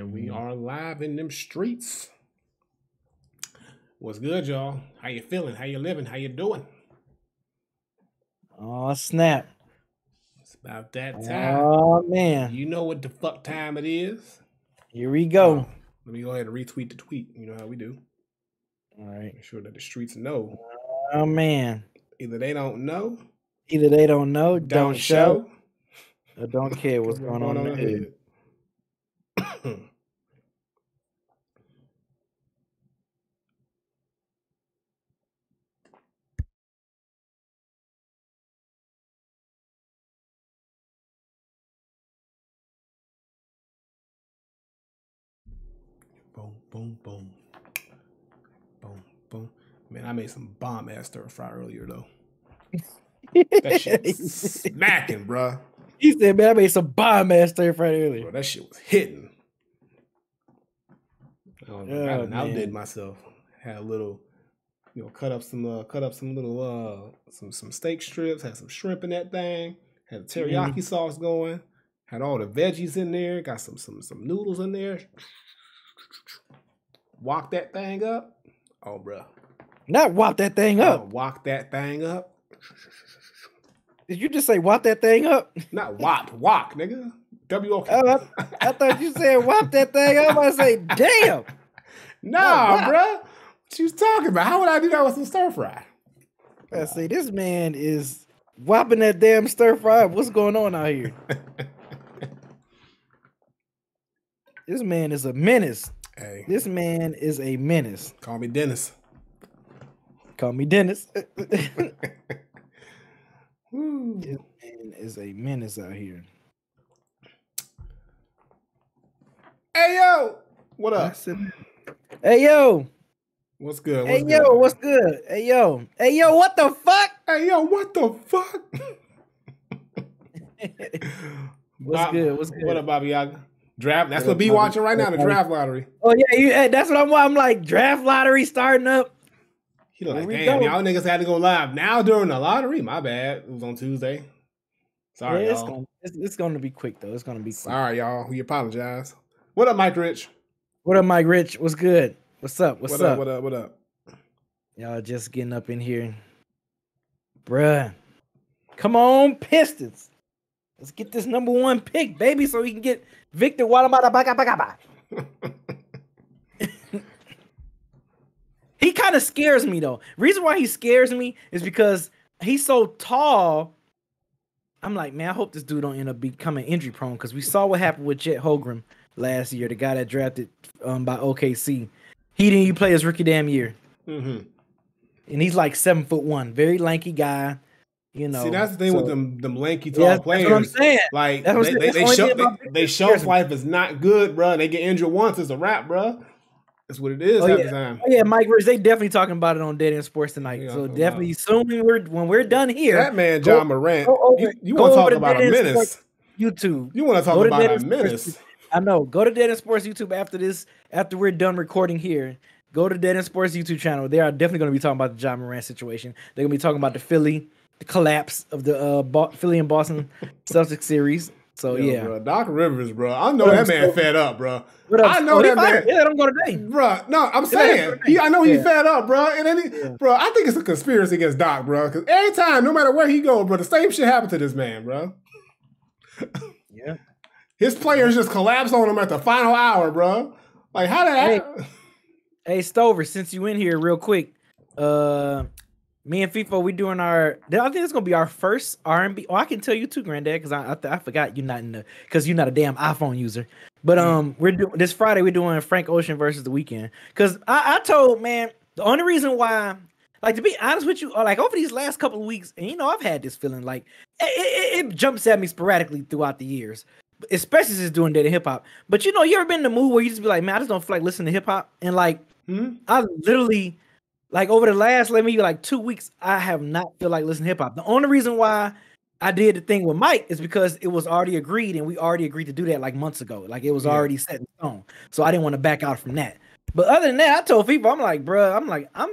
And we mm-hmm. are live in them streets. What's good, y'all? How you feeling? How you living? How you doing? Oh snap! It's about that time. Oh man! You know what the fuck time it is? Here we go. Oh, let me go ahead and retweet the tweet. You know how we do. All right. Make sure that the streets know. Oh man! Either they don't know, Either they don't know, don't, don't, show, show, or don't care what's going on in the hood. boom, boom, boom, boom. Man, I made some bomb ass stir fry earlier though. That shit smacking, bruh. he said, "Man, I made some bomb ass stir fry Bro, earlier." that shit was hitting. Like, I Oh, done outdid myself. Had a little, you know, cut up some, uh, cut up some little, uh, some some steak strips. Had some shrimp in that thing. Had the teriyaki Mhm. sauce going. Had all the veggies in there. Got some some some noodles in there. Walk that thing up. Oh, bruh. Not walk that thing Oh, up. walk that thing up. Did you just say walk that thing up? Not walk, walk, nigga. W O K. Oh, I thought you said walk that thing up. I say, damn. Nah, wop. bruh. What you talking about? How would I do that with some stir fry? I say this man is whopping that damn stir fry. What's going on out here? This man is a menace. Hey, This man is a menace. call me Dennis. Call me Dennis. This man is a menace out here. Hey yo, what up? Hey yo, What's good? hey What's yo, what's good? Hey yo, hey yo, what the fuck? Hey yo, what the fuck? What's Bob- good? What's good? What up, Bobby Yaga? Draft. That's What what up, B Bobby? watching right now. The What up, Bobby? draft lottery. Oh yeah, you, hey, that's what I'm. I'm like draft lottery starting up. He like, damn, go. y'all niggas had to go live now during the lottery. My bad. It was on Tuesday. Sorry, yeah, it's y'all. gonna, it's, it's gonna be quick though. It's gonna be quick. Sorry, y'all. We apologize. What up, Mike Rich? What up, Mike Rich? What's good? What's up? What's what up? up? What up? What up? Y'all just getting up in here, bruh. Come on, Pistons. Let's get this number one pick, baby, so we can get Victor Wadamadabagabagaba. He kind of scares me though. Reason why he scares me is because he's so tall. I'm like, man, I hope this dude don't end up becoming injury prone because we saw what happened with Chet Holmgren last year, the guy that drafted um, by OKC. He didn't even play his rookie damn year hmm and he's like seven foot one, very lanky guy. You know, See, that's the thing so- with them them lanky tall Yeah, that's players. what I'm saying. Like That's they, they, they, show, they, they shelf life is not good, bro. They get injured once, it's a wrap, bro. That's what it is Oh, yeah. Oh, yeah, Mike Rich, they definitely talking about it on Dead End Sports tonight. Yeah, so definitely, soon when we're when we're done here, That man, Go- Ja Morant. go over- you you want to talk about a menace? YouTube. You want to talk Go about a Sports menace? I know. Go to Dead End Sports YouTube after this. After we're done recording here, go to Dead End Sports YouTube channel. They are definitely going to be talking about the Ja Morant situation. They're going to be talking about the Philly, the collapse of the uh, Bo- Philly and Boston Celtics series. So Yo, yeah, bro, Doc Rivers, bro. I know What that man fed up, bro. I know Oh, that man. Yeah, don't go today. Bro, no, I'm Yeah, saying he. I know he Yeah. fed up, bro. And then, he, Yeah. bro, I think it's a conspiracy against Doc, bro. Because every time, no matter where he go, bro, the same shit happened to this man, bro. Yeah. His players just collapse on him at the final hour, bro. Like how did Hey. that? Hey Stover, since you in here real quick, uh me and FIFO, we doing our I think it's gonna be our first R&B. Oh, I can tell you too, granddad, because I I, I forgot you're not in the because you're not a damn iPhone user. But um we're doing this Friday, we're doing Frank Ocean versus the Weeknd. Cause I, I told man the only reason why like to be honest with you, uh, like over these last couple of weeks, and you know, I've had this feeling like it, it, it jumps at me sporadically throughout the years, especially since doing data hip hop. But you know, you ever been in the mood where you just be like, man, I just don't feel like listening to hip hop, and like Hmm? I literally, like over the last, let me like two weeks, I have not feel like listening to hip hop. The only reason why I did the thing with Mike is because it was already agreed, and we already agreed to do that like months ago. Like it was Yeah. already set in stone. So I didn't want to back out from that. But other than that, I told people, I'm like, bruh, I'm like, I'm,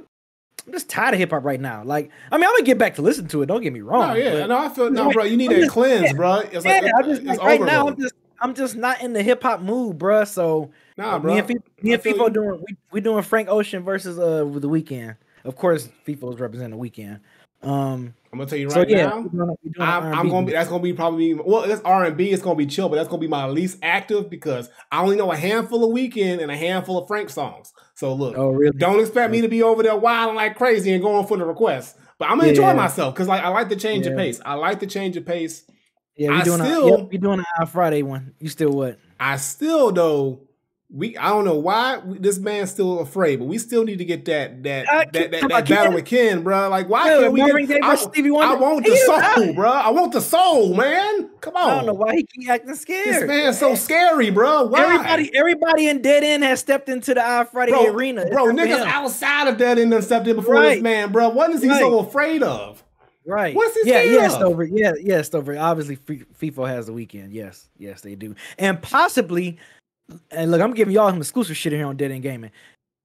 I'm just tired of hip hop right now. Like, I mean, I'm gonna get back to listen to it. Don't get me wrong. No, yeah, no, I feel no, bro. You need I'm that just- cleanse, yeah, bro. It's yeah, like I just it's like right now. I'm just, I'm just not in the hip hop mood, bruh. So Nah, bro. me and, Fi- me and feel FIFO you. doing we, we doing Frank Ocean versus uh with the Weeknd. Of course, FIFO is representing the Weeknd. Um, I'm gonna tell you right so yeah, now. we're doing, we're doing I'm, I'm gonna be. That's gonna be probably well. That's R and B. It's gonna be chill, but that's gonna be my least active because I only know a handful of Weeknd and a handful of Frank songs. So look, Oh really? don't expect me to be over there wilding like crazy and going for the requests. But I'm gonna enjoy myself because like I like the change of pace. I like the change of pace. Yeah, we I doing still- a, yep, we doing a Friday one. You still what? I still though. We I don't know why we, this man's still afraid, but we still need to get that that Uh, that, that, that, battle with Ken, bro. Like why can't we Marvin get? I, I want the soul, bro. I want the soul, man. Come on, I don't know why he keep acting scared. This man's so scary, bro. Why? Everybody, everybody in Dead End has stepped into the I Friday bro, arena. bro, except niggas him. outside of Dead End done stepped in before this man, bro. What is he so afraid of? Right. What's he yeah, yes, of? Stover. Yeah, yes, Stover. Obviously, FIFO has the Weeknd. Yes, yes, they do. And possibly, and look, I'm giving y'all some exclusive shit here on Dead End Gaming.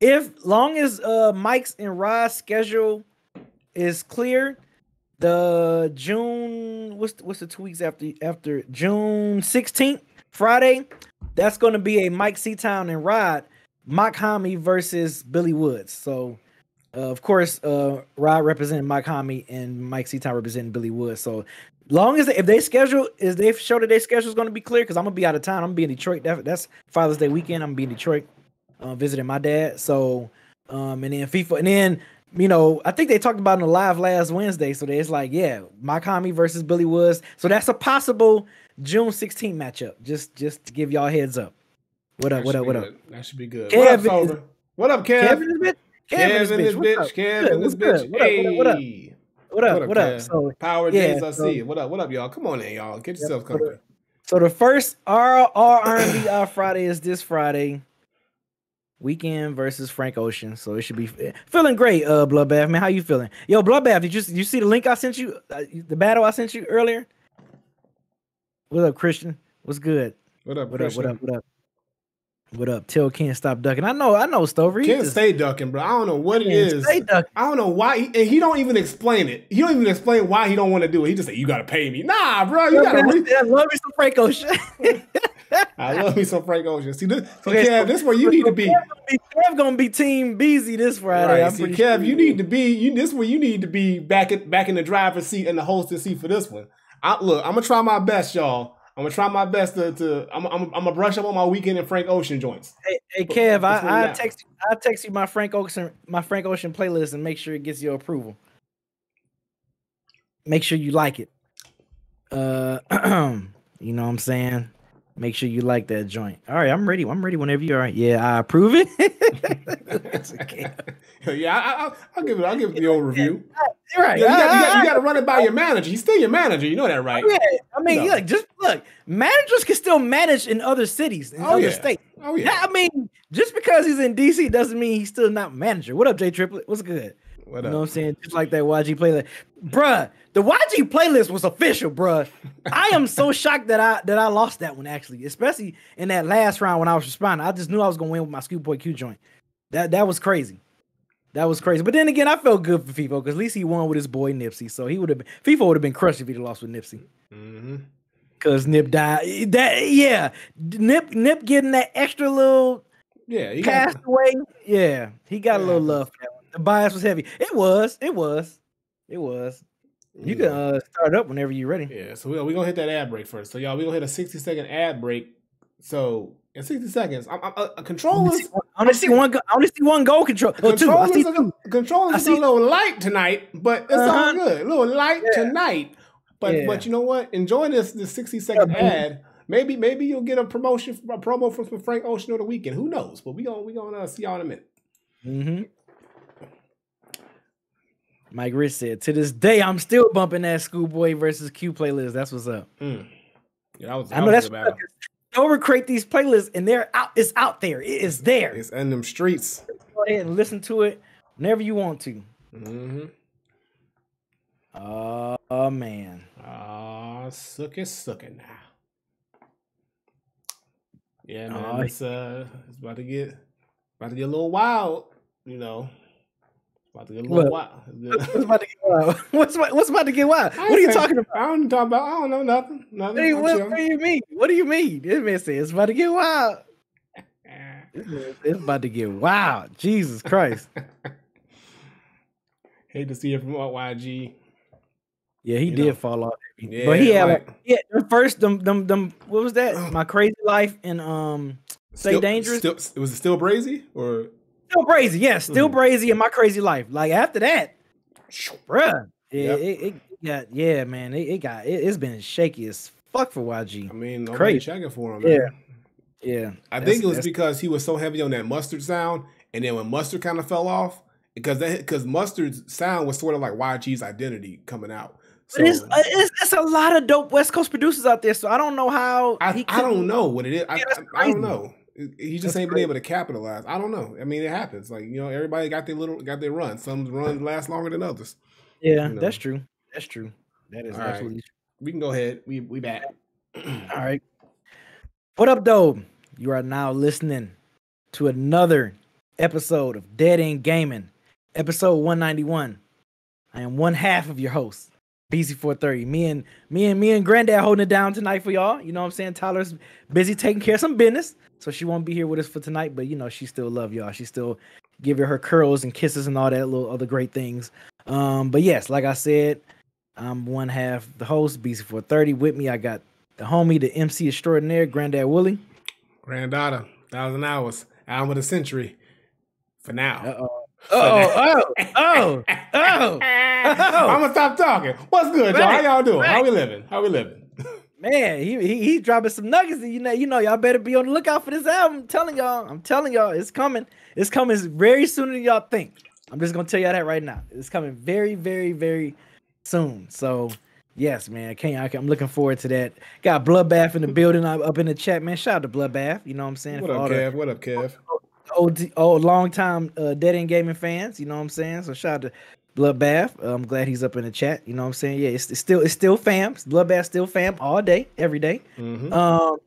If long as uh Mike's and Rod's schedule is clear, the June what's the, what's the two weeks after after June 16th, Friday, that's to be a Mike Seatown and Rod Mach-Hommy versus Billy Woods. So uh, of course, uh, Rod representing Mach-Hommy and Mike Seatown representing Billy Woods. So long as they, if they schedule is they show that their schedule is going to be clear because I'm gonna be out of town. I'm gonna be in Detroit. That, that's Father's Day weekend. I'm gonna be in Detroit, uh, visiting my dad. So um, and then FIFA, and then you know I think they talked about in the live last Wednesday. So it's like yeah, Mach-Hommy versus Billy Woods. So that's a possible June 16th matchup. Just just to give y'all heads up. What up? What up? What up? good. That should be good. Kev what up, is- What up, Kev? Kevin is bitch. Kevin, Kevin this bitch. Kevin, What's this bitch. What up? What up? What up? What up? What up? What up, What up? So Power Yeah, James, I so- see. What up? What up, y'all? Come on in, y'all. Get yourself what up? comfy. So the first R R R&B uh, Friday is this Friday. Weeknd versus Frank Ocean, so it should be feeling great. Uh, Bloodbath man, how you feeling? Yo, Bloodbath, did you you see the link I sent you? Uh, the battle I sent you earlier. What up, Christian? What's good? What up, What up? What up? What up? What up? Till can't stop ducking. I know, I know, Stover. he Can't just- stay ducking, bro. I don't know what it is. Stay ducking. I don't know why, he, and he don't even explain it. He don't even explain why he don't want to do it. He just say, "You got to pay me." Nah, bro, you got to. Re- I love me some Frank Ocean. I love me some Frank Ocean. See, this, see, Okay, Kev, so- this is where you need to be. Kev gonna be, Kev gonna be Team Beezy this Friday. Right. I'm See, Kev, sure. you need to be. You this is where you need to be back in back in the driver's seat and the hostess seat for this one. I, look, I'm gonna try my best, y'all. I'm gonna try my best to. to I'm, I'm, I'm gonna brush up on my Weeknd and Frank Ocean joints. Hey, hey Kev, but I, I text I text you my Frank Ocean my Frank Ocean playlist and make sure it gets your approval. Make sure you like it. Uh, you know what I'm saying. Make sure you like that joint. All right, I'm ready. I'm ready whenever you are. Yeah, I approve it. It's okay. yeah, I, I, I'll give it. I'll give it the overview. You're right. Yeah, you, got, you, got, you got to run it by your manager. He's still your manager. You know that, right? yeah, I mean, No. look, just look. Managers can still manage in other cities, in Oh, other yeah. states. Oh Yeah, yeah. I mean, just because he's in DC doesn't mean he's still not manager. What up, Jay Triplet? What's good? What You know what I'm saying? Just like that YG playlist. Bruh, the YG playlist was official, bruh. I am so shocked that I that I lost that one actually, especially in that last round when I was responding. I just knew I was gonna win with my ScHoolboy Q joint. That that was crazy. That was crazy. But then again, I felt good for FIFO because at least he won with his boy Nipsey. So he would have been FIFO would have been crushed if he'd lost with Nipsey. Mm-hmm. Cause Nip died. That yeah. Nip Nip getting that extra little Yeah, he got. passed away. Yeah, he got a little love for that. The bias was heavy. It was. It was. It was. You can uh, start up whenever you're ready. Yeah, so we're we gonna hit that ad break first. So y'all, we're gonna hit a 60 second ad break. So in 60 seconds, I'm, I'm, uh, I only see one. Go- I only see one goal control. Oh, two. I Controllers, see two. controllers I see- a little light tonight, but it's all Uh-huh. good. A little light Yeah. tonight. But Yeah. but you know what? Enjoy this this 60 second Yeah, ad. Maybe maybe you'll get a promotion a promo from, from Frank Ocean over the weekend. Who knows? But we gonna we gonna uh, see y'all in a minute. Mm-hmm. Mike Rich said, "To this day, I'm still bumping that Schoolboy versus Q playlist. That's what's up. Mm. Yeah, that was, that I know that's a good what's battle. up. 'cause Overcrate these playlists, and they're out. It's out there. It is there. It's in them streets. Go ahead and listen to it whenever you want to. Mm-hmm. Oh, oh man. Ah, suck it, suck it now. Yeah, man, Aw. it's uh, it's about to get about to get a little wild. You know, About to get What? wild. What's about to get wild? What's about, what's about to get wild? What are you talking about? I don't talk about. I don't know nothing. Nothing. Hey, what, what do you mean? What do you mean? This man said it's about to get wild. It's about to get wild. Jesus Christ. Hate to see it from YG. Yeah, he You did know. fall off. Yeah, but he had like- like, yeah, the first them them them what was that? My crazy life and um Stay Still- Dangerous? Still, was it still brazy or? Still crazy, yeah, still Mhm. crazy in my crazy life. Like after that, bruh. Yeah, Yep. it, it got yeah, man. It, it got it, has been shaky as fuck for YG. I mean, nobody Crazy. checking for him. Yeah. Man. Yeah, I think it was because he was so heavy on that mustard sound, and then when mustard kind of fell off, because that because mustard's sound was sort of like YG's identity coming out. So But it's, uh, it's, it's a lot of dope West Coast producers out there, so I don't know how I, I don't know what it is. I, Yeah, I, I don't know. He just That's ain't been able to capitalize. I don't know. I mean, it happens. Like you know, everybody got their little got their run. Some runs last longer than others. Yeah, you know. that's true. That's true. That is All right. absolutely We can go ahead. We we back. All right. What up, though? You are now listening to another episode of Dead End Gaming, episode 191. I am one half of your host, BC430. Me and me and me and Granddad holding it down tonight for y'all. You know what I'm saying? Tyler's busy taking care of some business, so she won't be here with us for tonight. But you know, she still love y'all. She still give her her curls and kisses and all that little other great things. Um, but yes, like I said, I'm one half the host, BC430. With me, I got the homie, the MC extraordinaire, Granddad Willie. Granddaughter, thousand hours, album of the century. For now. Uh-oh. Oh, oh, oh, oh. I'm gonna stop talking. What's good, y'all? How y'all doing? How we living? How we living? Man, he, he he's dropping some nuggets. You know, you know, y'all better be on the lookout for this album. I'm telling y'all, I'm telling y'all, it's coming. It's coming very sooner than y'all think. I'm just gonna tell y'all that right now. It's coming very, very, very soon. So yes, man, can't. I'm looking forward to that. Got Bloodbath in the building. I'm up in the chat, man. Shout out to Bloodbath. You know what I'm saying? What For up, all the- Kev? What up, Kev? Oh, old long time uh, Dead End Gaming fans. You know what I'm saying? So shout out to Bloodbath. Uh, I'm glad he's up in the chat. You know what I'm saying? Yeah, it's, it's still it's still fam. Bloodbath still fam all day, every day. Mhm. Um,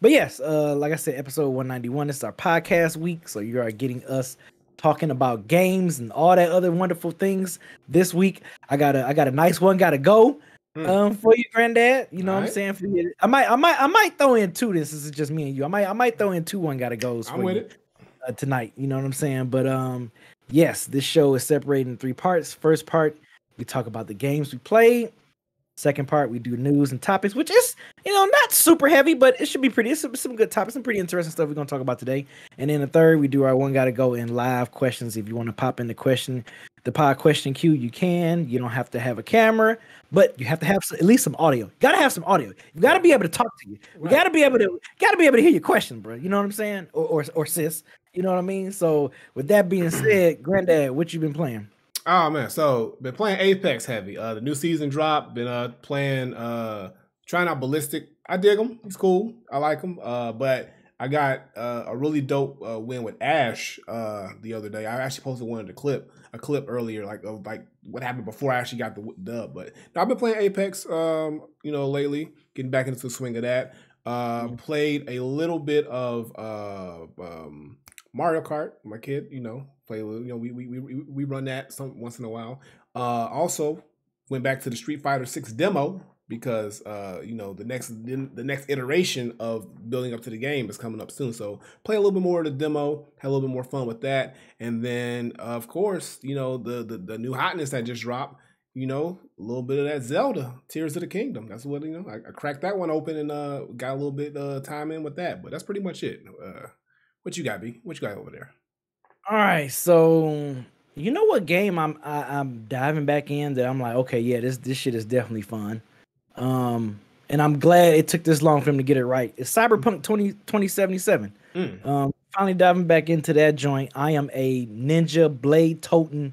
but yes, uh, like I said, episode 191. This is our podcast week, so you are getting us talking about games and all that other wonderful things. This week, I got a I got a nice one. Got to go. Hmm. Um, for you, granddad. You know what I'm saying? I might, I might, I might throw in two. This, this is just me and you. I might, I might throw in two. One gotta goes. I'm with you it. uh, tonight. You know what I'm saying? But um, yes, this show is separated in three parts. First part, we talk about the games we played. Second part, we do news and topics, which is you know not super heavy, but it should be pretty. It's some, some good topics, some pretty interesting stuff we're gonna talk about today. And then the third, we do our one gotta go in live questions. If you want to pop in the question, the pod question queue, you can. You don't have to have a camera, but you have to have s- at least some audio. You gotta have some audio. You gotta be able to talk to you. We gotta be able to gotta be able to hear your question, bro. You know what I'm saying? Or or, or sis. You know what I mean? So with that being said, granddad, what you been playing? Oh man, so been playing Apex heavy. Uh, the new season dropped. Been uh playing uh trying out ballistic. I dig him. He's cool. I like him. Uh, but I got uh, a really dope uh, win with Ash uh the other day. I actually posted one of the clip a clip earlier, like of like what happened before I actually got the dub. But no, I've been playing Apex, um, you know, lately, getting back into the swing of that. Uh, played a little bit of uh um Mario Kart. My kid, you know, play. with- You know, we we we we run that some once in a while. Uh, also went back to the Street Fighter Six demo because uh, you know the next the next iteration of building up to the game is coming up soon. So play a little bit more of the demo, had a little bit more fun with that, and then of course you know the the, the new hotness that just dropped. You know, a little bit of that Zelda Tears of the Kingdom. That's what you know. I, I cracked that one open and uh, got a little bit uh, time in with that. But that's pretty much it. Uh, what you got, B? What you got over there? All right, so you know what game I'm I, I'm diving back in that I'm like, okay, yeah, this this shit is definitely fun. Um, and I'm glad it took this long for him to get it right. It's Cyberpunk 20, 2077. Mm. Um, finally diving back into that joint. I am a ninja blade toting.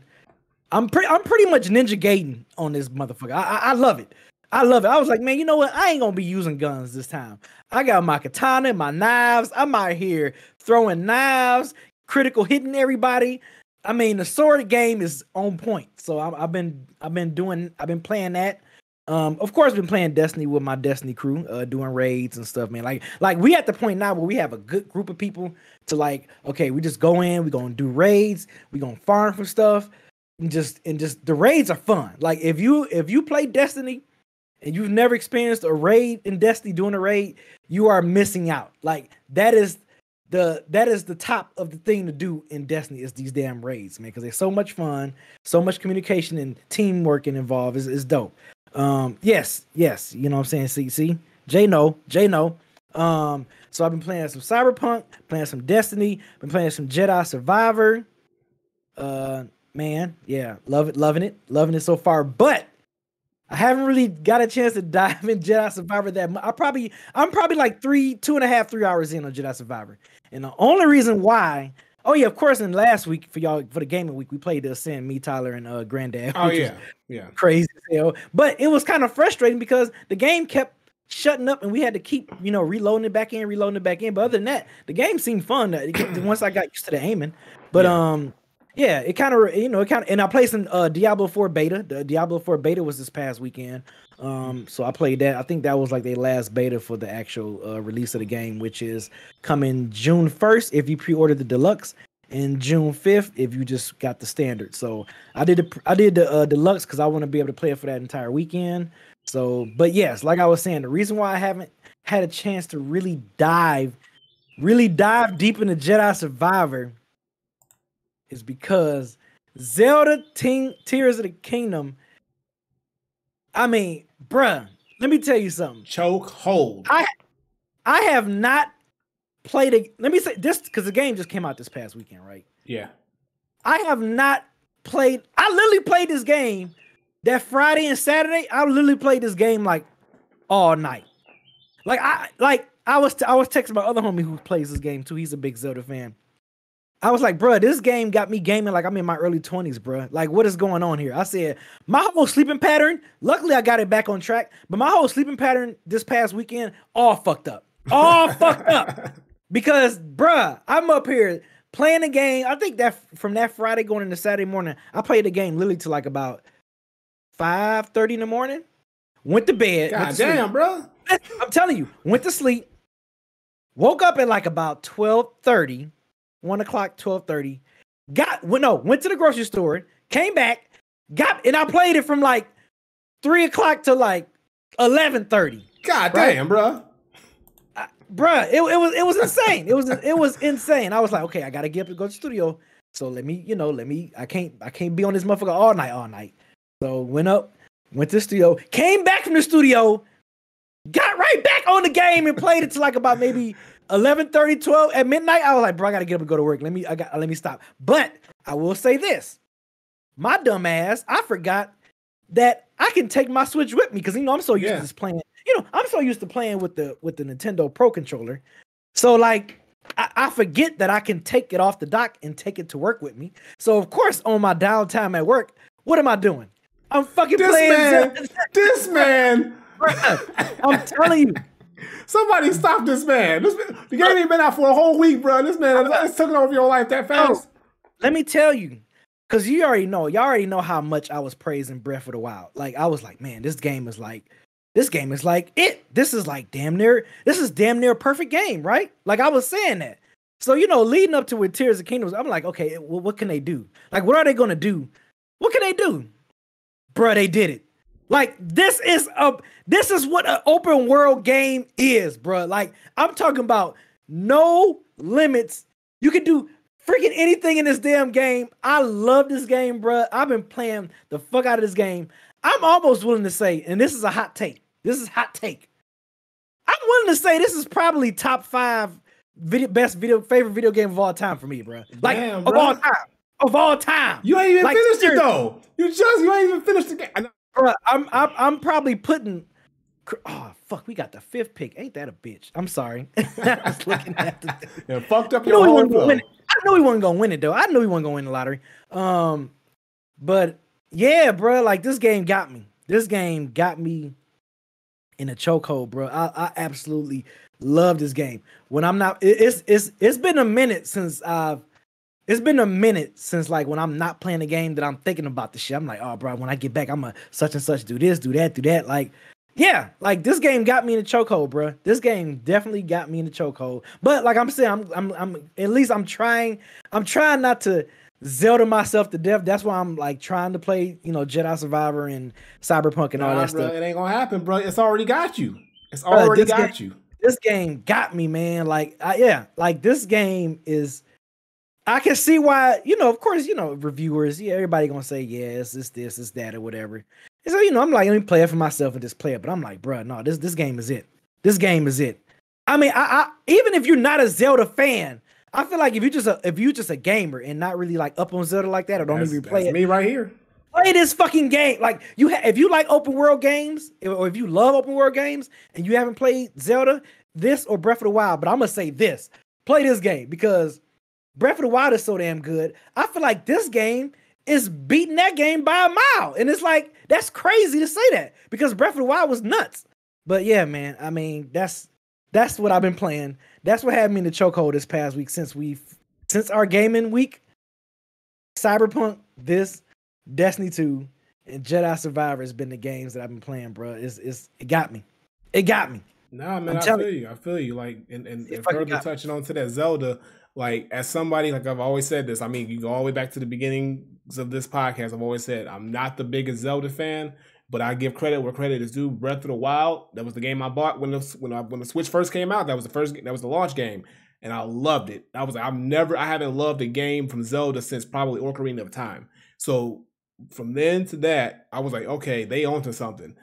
I'm pretty I'm pretty much ninja gating on this motherfucker. I, I I love it. I love it. I was like, man, you know what? I ain't gonna be using guns this time. I got my katana, my knives. I'm out here throwing knives, critical hitting everybody. I mean, the sword game is on point. So I, I've been I've been doing I've been playing that. Um, of course, been playing Destiny with my Destiny crew, uh, doing raids and stuff, man. Like, like we at the point now where we have a good group of people to like, okay, we just go in, we gonna do raids, we gonna farm for stuff. and just and just the raids are fun. Like if you if you play Destiny and you've never experienced a raid in Destiny doing a raid, you are missing out. Like that is the that is the top of the thing to do in Destiny is these damn raids, man, because they're so much fun, so much communication and teamwork involved is is dope. Um, yes, yes, you know what I'm saying. See, see, Jay no, no. Um, so I've been playing some Cyberpunk, playing some Destiny, been playing some Jedi Survivor. Uh, man, yeah, love it, loving it, loving it so far. But I haven't really got a chance to dive in Jedi Survivor that much. I probably, I'm probably like three, two and a half, three hours in on Jedi Survivor. And the only reason why, oh yeah, of course, in last week for y'all for the gaming week, we played the Ascent, me, Tyler, and uh Granddad. Oh yeah, yeah, crazy as hell. But it was kind of frustrating because the game kept shutting up and we had to keep you know reloading it back in reloading it back in but other than that the game seemed fun once i got used to the aiming but yeah. um yeah it kind of you know it kind of and i played some uh diablo 4 beta. The diablo 4 beta was this past weekend. Um so i played that. I think that was like their last beta for the actual uh, release of the game which is coming june 1st if you pre-order the deluxe and june 5th if you just got the standard. So i did the i did the uh, deluxe because i want to be able to play it for that entire weekend. So, but yes, like I was saying, the reason why I haven't had a chance to really dive, really dive deep into Jedi Survivor is because Zelda Ting- Tears of the Kingdom. I mean, bruh, let me tell you something. Choke hold. I I have not played a let me say this because the game just came out this past weekend, right? Yeah. I have not played, I literally played this game that Friday and Saturday, I literally played this game like all night. Like I like I was t- I was texting my other homie who plays this game too. He's a big Zelda fan. I was like, bro, this game got me gaming like I'm in my early 20s, bro. Like, what is going on here? I said, my whole sleeping pattern, luckily I got it back on track, but my whole sleeping pattern this past weekend, all fucked up. All fucked up. Because, bruh, I'm up here playing the game. I think that from that Friday going into Saturday morning, I played the game literally to like about five thirty in the morning. Went to bed. God to damn, sleep. bro. I'm telling you, went to sleep. Woke up at like about 12 30, 1 o'clock, 12.30. Got well, no, went to the grocery store, came back, got and I played it from like three o'clock to like 11.30. God right? damn, bro. bruh, it, it was it was insane. It was it was insane. I was like, okay, I gotta get up and go to the studio. So let me, you know, let me. I can't I can't be on this motherfucker all night, all night. So went up, went to the studio, came back from the studio, got right back on the game and played it to like about maybe 11 30, 12 at midnight. I was like, bro, I gotta get up and go to work. Let me, I got, let me stop. But I will say this my dumb ass, I forgot that I can take my Switch with me because you know I'm so used yeah. to just playing. You know, I'm so used to playing with the with the Nintendo Pro controller. So like I, I, forget that I can take it off the dock and take it to work with me. So of course, on my downtime at work, what am I doing? I'm fucking this playing. Man, this man. I'm telling you. Somebody stop this man. This man, the game ain't been out for a whole week, bro. This man is taking over your life that oh, fast. Oh, let me tell you, because you already know, y'all already know how much I was praising Breath of the Wild. Like I was like, man, this game is like, this game is like it. This is like damn near, this is damn near a perfect game, right? Like I was saying that. So you know, leading up to with Tears of Kingdoms, I'm like, okay, well, what can they do? Like, what are they gonna do? What can they do? bro, they did it. Like this is a this is what an open world game is, bro. Like I'm talking about no limits. You can do freaking anything in this damn game. I love this game, bro. I've been playing the fuck out of this game. I'm almost willing to say, and this is a hot take. This is hot take. I'm willing to say this is probably top five video best video favorite video game of all time for me, bro. Like Damn, of all time of all time. You ain't even like, finished it though. You just you ain't even finished the game. I'm, I'm I'm probably putting. Oh fuck, we got the fifth pick. Ain't that a bitch? I'm sorry. I was looking at the. yeah, fucked up your whole I know he wasn't gonna win it though. I know he wasn't gonna win the lottery. Um, but yeah, bro, like this game got me. This game got me in a chokehold, bro. I, I absolutely love this game. When I'm not, it, it's it's it's been a minute since I've it's been a minute since like when I'm not playing a game that I'm thinking about the shit. I'm like, oh, bro, when I get back, I'm a such and such do this, do that, do that. Like, yeah, like this game got me in a chokehold, bro. This game definitely got me in a chokehold. But like I'm saying, I'm, I'm, I'm at least I'm trying. I'm trying not to Zelda myself to death. That's why I'm like trying to play, you know, Jedi Survivor and Cyberpunk and nah, all that bro, stuff. It ain't gonna happen, bro. It's already got you. It's already bro, got game, you. This game got me, man. Like, I, yeah, like this game is. I can see why, you know, of course, you know, reviewers, yeah, everybody gonna say, yeah, it's this, this, it's that, or whatever. And so, you know, I'm like, let me play it for myself and just play it. But I'm like, bro, no, this this game is it. This game is it. I mean, I, I even if you're not a Zelda fan, I feel like if you just a if you just a gamer and not really like up on Zelda like that or don't that's, even play it, me right here. Play this fucking game. Like you, ha- if you like open world games or if you love open world games and you haven't played Zelda, this or Breath of the Wild, but I'm gonna say this: play this game because Breath of the Wild is so damn good. I feel like this game is beating that game by a mile, and it's like that's crazy to say that because Breath of the Wild was nuts. But yeah, man, I mean that's that's what I've been playing. That's what had me in the chokehold this past week since we've since our gaming week. Cyberpunk, this, Destiny 2, and Jedi Survivor has been the games that I've been playing, bro. It's, it's it got me. It got me. Nah, man, I'm i feel you. I feel you. Like, and, and, and further touching on to that Zelda, like, as somebody, like I've always said this, I mean, you go all the way back to the beginnings of this podcast, I've always said I'm not the biggest Zelda fan, but I give credit where credit is due. Breath of the Wild, that was the game I bought when the when I, when the Switch first came out. That was the first that was the launch game, and I loved it. I was like, I've never I haven't loved a game from Zelda since probably Ocarina of Time. So from then to that, I was like, okay, they onto something.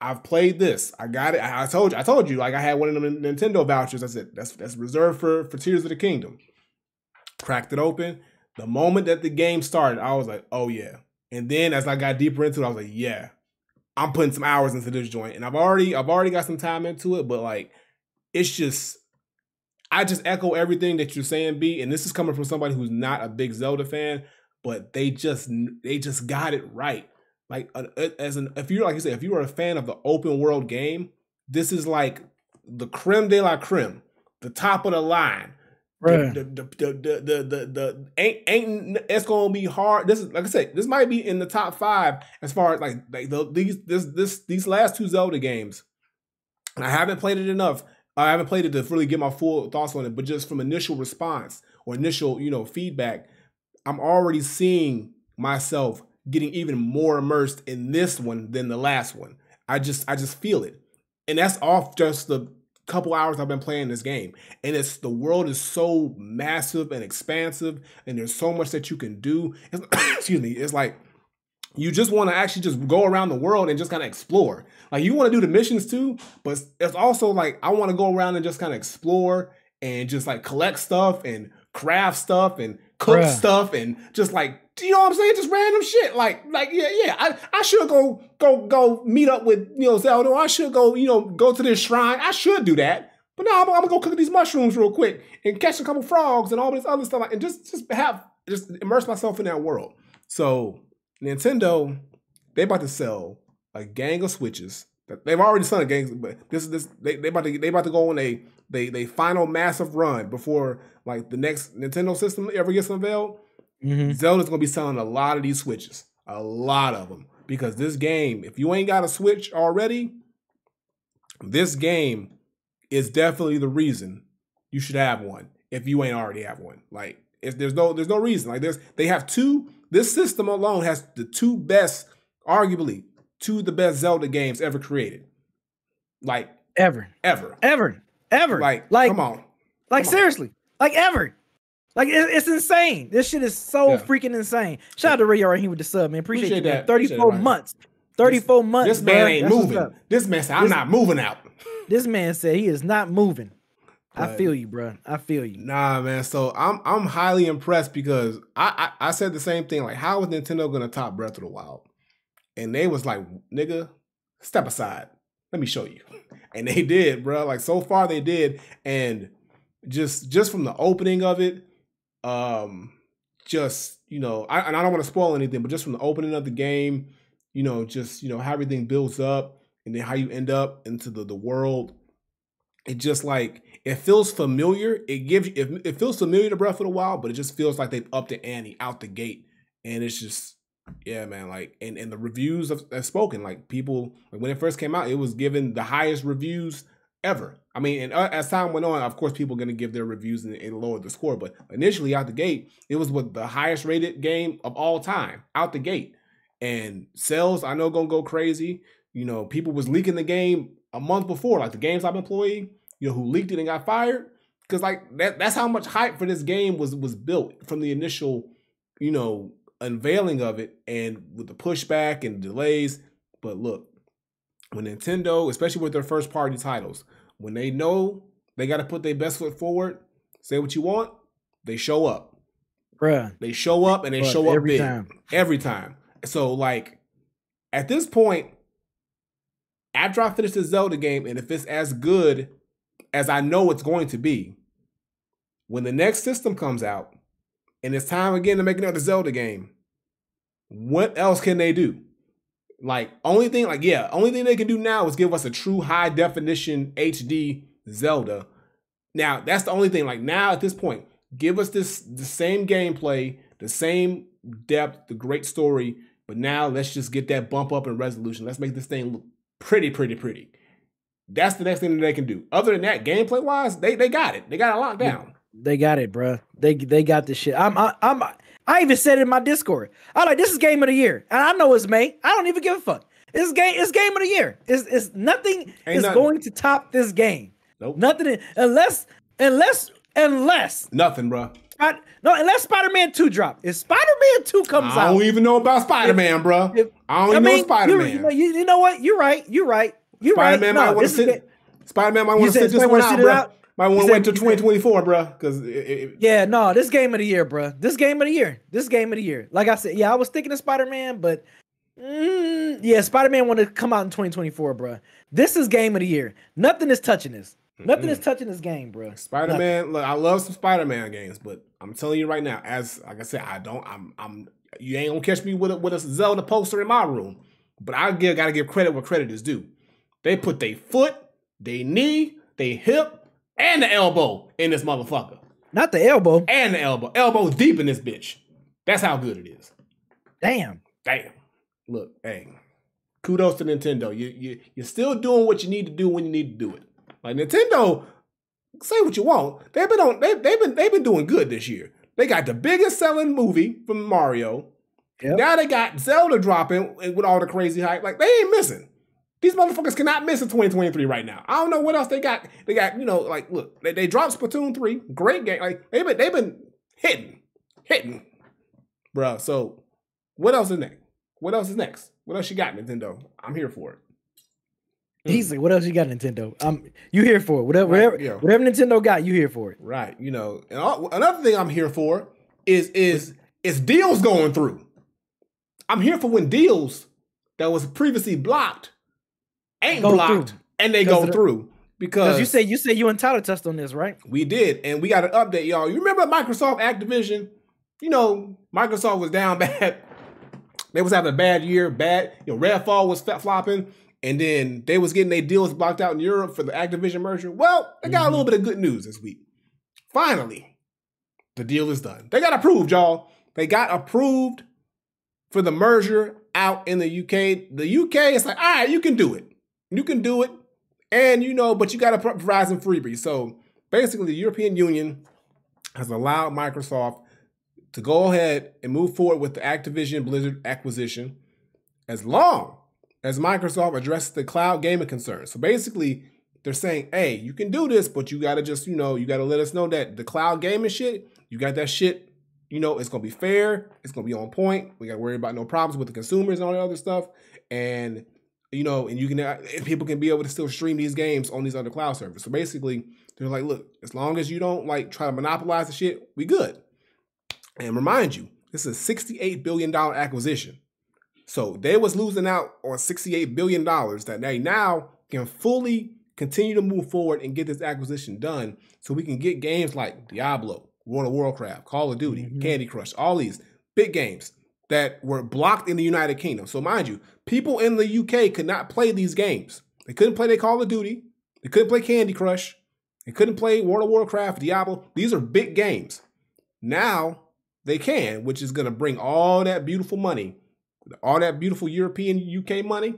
I've played this. I got it. I, told you. I told you. Like I had one of them Nintendo vouchers. I said that's that's reserved for for Tears of the Kingdom. Cracked it open. The moment that the game started, I was like, oh yeah. And then as I got deeper into it, I was like, yeah, I'm putting some hours into this joint, and I've already I've already got some time into it, but like it's just I just echo everything that you're saying, B. And this is coming from somebody who's not a big Zelda fan, but they just they just got it right. Like as an if you're like you said, if you are a fan of the open world game, this is like the creme de la creme, the top of the line. Right. The, the, the, the, the, the, ain't ain't it's gonna be hard. This is like I said, this might be in the top five as far as like like the, these this this these last two Zelda games. And I haven't played it enough. I haven't played it to really get my full thoughts on it, but just from initial response or initial you know feedback, I'm already seeing myself getting even more immersed in this one than the last one. I just I just feel it, and that's off just the couple hours I've been playing this game. And it's the world is so massive and expansive, and there's so much that you can do. excuse me, it's like you just want to actually just go around the world and just kind of explore. Like you want to do the missions too, but it's also like I want to go around and just kind of explore and just like collect stuff and craft stuff and cook Bruh. stuff and just like you know what I'm saying? Just random shit. Like, like, yeah, yeah. I, I should go, go, go meet up with, you know, Zelda. I should go, you know, go to this shrine. I should do that. But no, I'm, I'm, gonna go cook these mushrooms real quick and catch a couple frogs and all this other stuff, and just, just have, just immerse myself in that world. So Nintendo, they about to sell a gang of switches. They've already sold a gang, but this is this they they about to they about to go on a they they final massive run before like the next Nintendo system ever gets unveiled Mm-hmm. Zelda's gonna be selling a lot of these switches, a lot of them, because this game, if you ain't got a Switch already, this game is definitely the reason you should have one. If you ain't already have one, like if there's no there's no reason like there's they have two. This system alone has the two best, arguably two of the best Zelda games ever created. Like ever, ever, ever, ever. Like, like come on, like come seriously, on. like ever. Like it, it's insane. This shit is so yeah. freaking insane. Shout out to Ray Rahim with the sub, man. Appreciate, Appreciate that. Thirty four months. Thirty four months. This man ain't moving. This man said, "I'm this, not moving out." This man said he is not moving. But, I feel you, bro. I feel you. Nah, man. So I'm I'm highly impressed because I, I I said the same thing. Like, how is Nintendo gonna top Breath of the Wild? And they was like, "Nigga, step aside. Let me show you." And they did, bro. Like so far they did, and just just from the opening of it um, just you know, I, and I don't want to spoil anything, but just from the opening of the game, you know, just you know how everything builds up, and then how you end up into the the world. It just like it feels familiar. It gives it, it feels familiar to Breath of the Wild, but it just feels like they've upped the ante out the gate, and it's just yeah, man. Like and and the reviews have, have spoken. Like people like when it first came out, it was given the highest reviews ever. I mean, and uh, as time went on, of course, people are going to give their reviews and, and lower the score. But initially, out the gate, it was what the highest rated game of all time out the gate. And sales, I know, gonna go crazy. You know, people was leaking the game a month before, like the GameStop employee, you know, who leaked it and got fired. Because like that, that's how much hype for this game was was built from the initial, you know, unveiling of it and with the pushback and delays. But look, when Nintendo, especially with their first party titles, when they know they got to put their best foot forward, say what you want, they show up. Bruh. They show up and they Bruh, show up every big time. every time. So like at this point, after I finish the Zelda game, and if it's as good as I know it's going to be, when the next system comes out and it's time again to make another Zelda game, what else can they do? Like only thing, like yeah, only thing they can do now is give us a true high definition HD Zelda. Now that's the only thing. Like now at this point, give us this the same gameplay, the same depth, the great story. But now let's just get that bump up in resolution. Let's make this thing look pretty, pretty, pretty. That's the next thing that they can do. Other than that, gameplay wise, they they got it. They got it locked down. They got it, bruh. They they got this shit. I'm I, I'm I even said it in my Discord. I like this is game of the year, and I know it's May. I don't even give a fuck. It's game. It's game of the year. It's it's nothing Ain't is nothing. going to top this game. Nope. Nothing unless unless unless Nothing, bro. No unless Spider Man Two drop. If Spider Man Two comes out, I don't even know about Spider Man, bro. if- I don't even know Spider Man. you, know, you, you know what? You're right. You're right. You're right. Spider Man right. might No, want to sit. Spider Man might want to sit this one out, bro. out? Might want You to said- wait till you said- 2024, bro. Because Yeah, no, this game of the year, bruh. This game of the year. This game of the year. Like I said, yeah, I was thinking of Spider Man, but mm, yeah, Spider Man want to come out in 2024, bruh. This is game of the year. Nothing is touching this. Nothing is touching this game, bruh. Spider Man. Look, I love some Spider Man games, but I'm telling you right now, as like I said, I don't. I'm. I'm. You ain't gonna catch me with a, with a Zelda poster in my room. But I give gotta give credit where credit is due. They put their foot, their knee, their hip, and the elbow in this motherfucker, Not the elbow. and the elbow, elbow deep in this bitch. That's how good it is. Damn. Damn. Look, hey, kudos to Nintendo. You you you're still doing what you need to do when you need to do it. Like Nintendo, say what you want. They've been on. They, they've been they've been doing good this year. They got the biggest selling movie from Mario. Yep. Now they got Zelda dropping with all the crazy hype. Like they ain't missing. These motherfuckers cannot miss in 2023 right now. I don't know what else they got. They got, you know, like look, they, they dropped Splatoon 3. Great game. Like they've been they've been hitting. Hitting. Bruh. So what else is next? What else is next? What else you got, Nintendo? I'm here for it. He's like, what else you got, Nintendo? Um, you here for it? Whatever, Right, whatever, yeah. whatever Nintendo got, you here for it? Right. You know, and all, another thing I'm here for is is is deals going through. I'm here for when deals that was previously blocked ain't Go blocked through. and they go the- through because you say you say you and Tyler touched on this, right? we did, and we got an update, y'all. You remember Microsoft Activision? You know, Microsoft was down bad. They was having a bad year, bad. You know, Redfall was flopping, and then they was getting their deals blocked out in Europe for the Activision merger. Well, they got a little mm-hmm. bit of good news this week. Finally, the deal is done. They got approved, y'all. They got approved for the merger out in the UK. The UK is like, all right, you can do it. You can do it. And you know, but you got to provide some freebies. So basically, the European Union has allowed Microsoft to go ahead and move forward with the Activision Blizzard acquisition as long as Microsoft addresses the cloud gaming concerns. So basically, they're saying, hey, you can do this, but you got to just, you know, you got to let us know that the cloud gaming shit, you got that shit, you know, it's going to be fair, it's going to be on point. We got to worry about no problems with the consumers and all that other stuff. And you know, and you can uh, and people can be able to still stream these games on these other cloud servers. So basically, they're like, look, as long as you don't like try to monopolize the shit, we good. And remind you, this is a sixty-eight billion dollar acquisition. So they was losing out on sixty-eight billion dollars that they now can fully continue to move forward and get this acquisition done, so we can get games like Diablo, World of Warcraft, Call of Duty, Mhm. Candy Crush, all these big games that were blocked in the United Kingdom. So mind you, people in the UK could not play these games. They couldn't play their Call of Duty. They couldn't play Candy Crush. They couldn't play World of Warcraft, Diablo. These are big games. Now they can, which is going to bring all that beautiful money, all that beautiful European UK money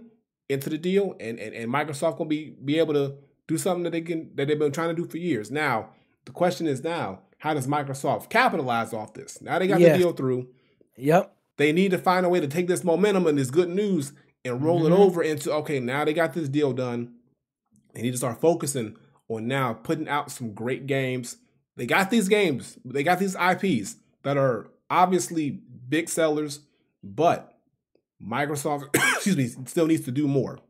into the deal, and and, and Microsoft gonna be be able to Do something that they can that they've been trying to do for years. Now, the question is now, how does Microsoft capitalize off this? Now they got Yes. the deal through. Yep. They need to find a way to take this momentum and this good news and roll it Mhm. over into okay, now they got this deal done. They need to start focusing on now putting out some great games. They got these games, they got these IPs that are obviously big sellers, but Microsoft, excuse me, still needs to do more.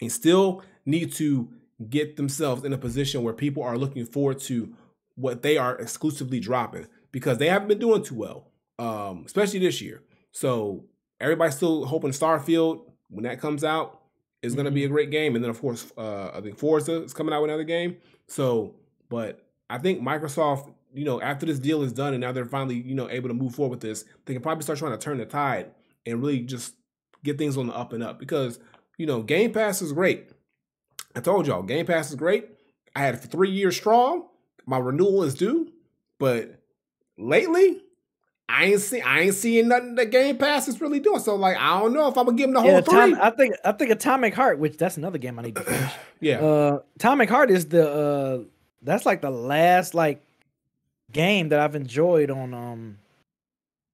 And still need to get themselves in a position where people are looking forward to what they are exclusively dropping because they haven't been doing too well, um, especially this year. So everybody's still hoping Starfield, when that comes out, is going to be a great game. And then, of course, uh, I think Forza is coming out with another game. So, but I think Microsoft, you know, after this deal is done and now they're finally, you know, able to move forward with this, they can probably start trying to turn the tide and really just get things on the up and up because, you know, Game Pass is great. I told y'all, Game Pass is great. I had it for three years strong. My renewal is due, but lately, I ain't see I ain't seeing nothing that Game Pass is really doing. So like, I don't know if I'm gonna give them the whole Yeah, three. Tom, I think I think Atomic Heart, which that's another game I need to finish. yeah, uh Atomic Heart is the uh that's like the last like game that I've enjoyed on um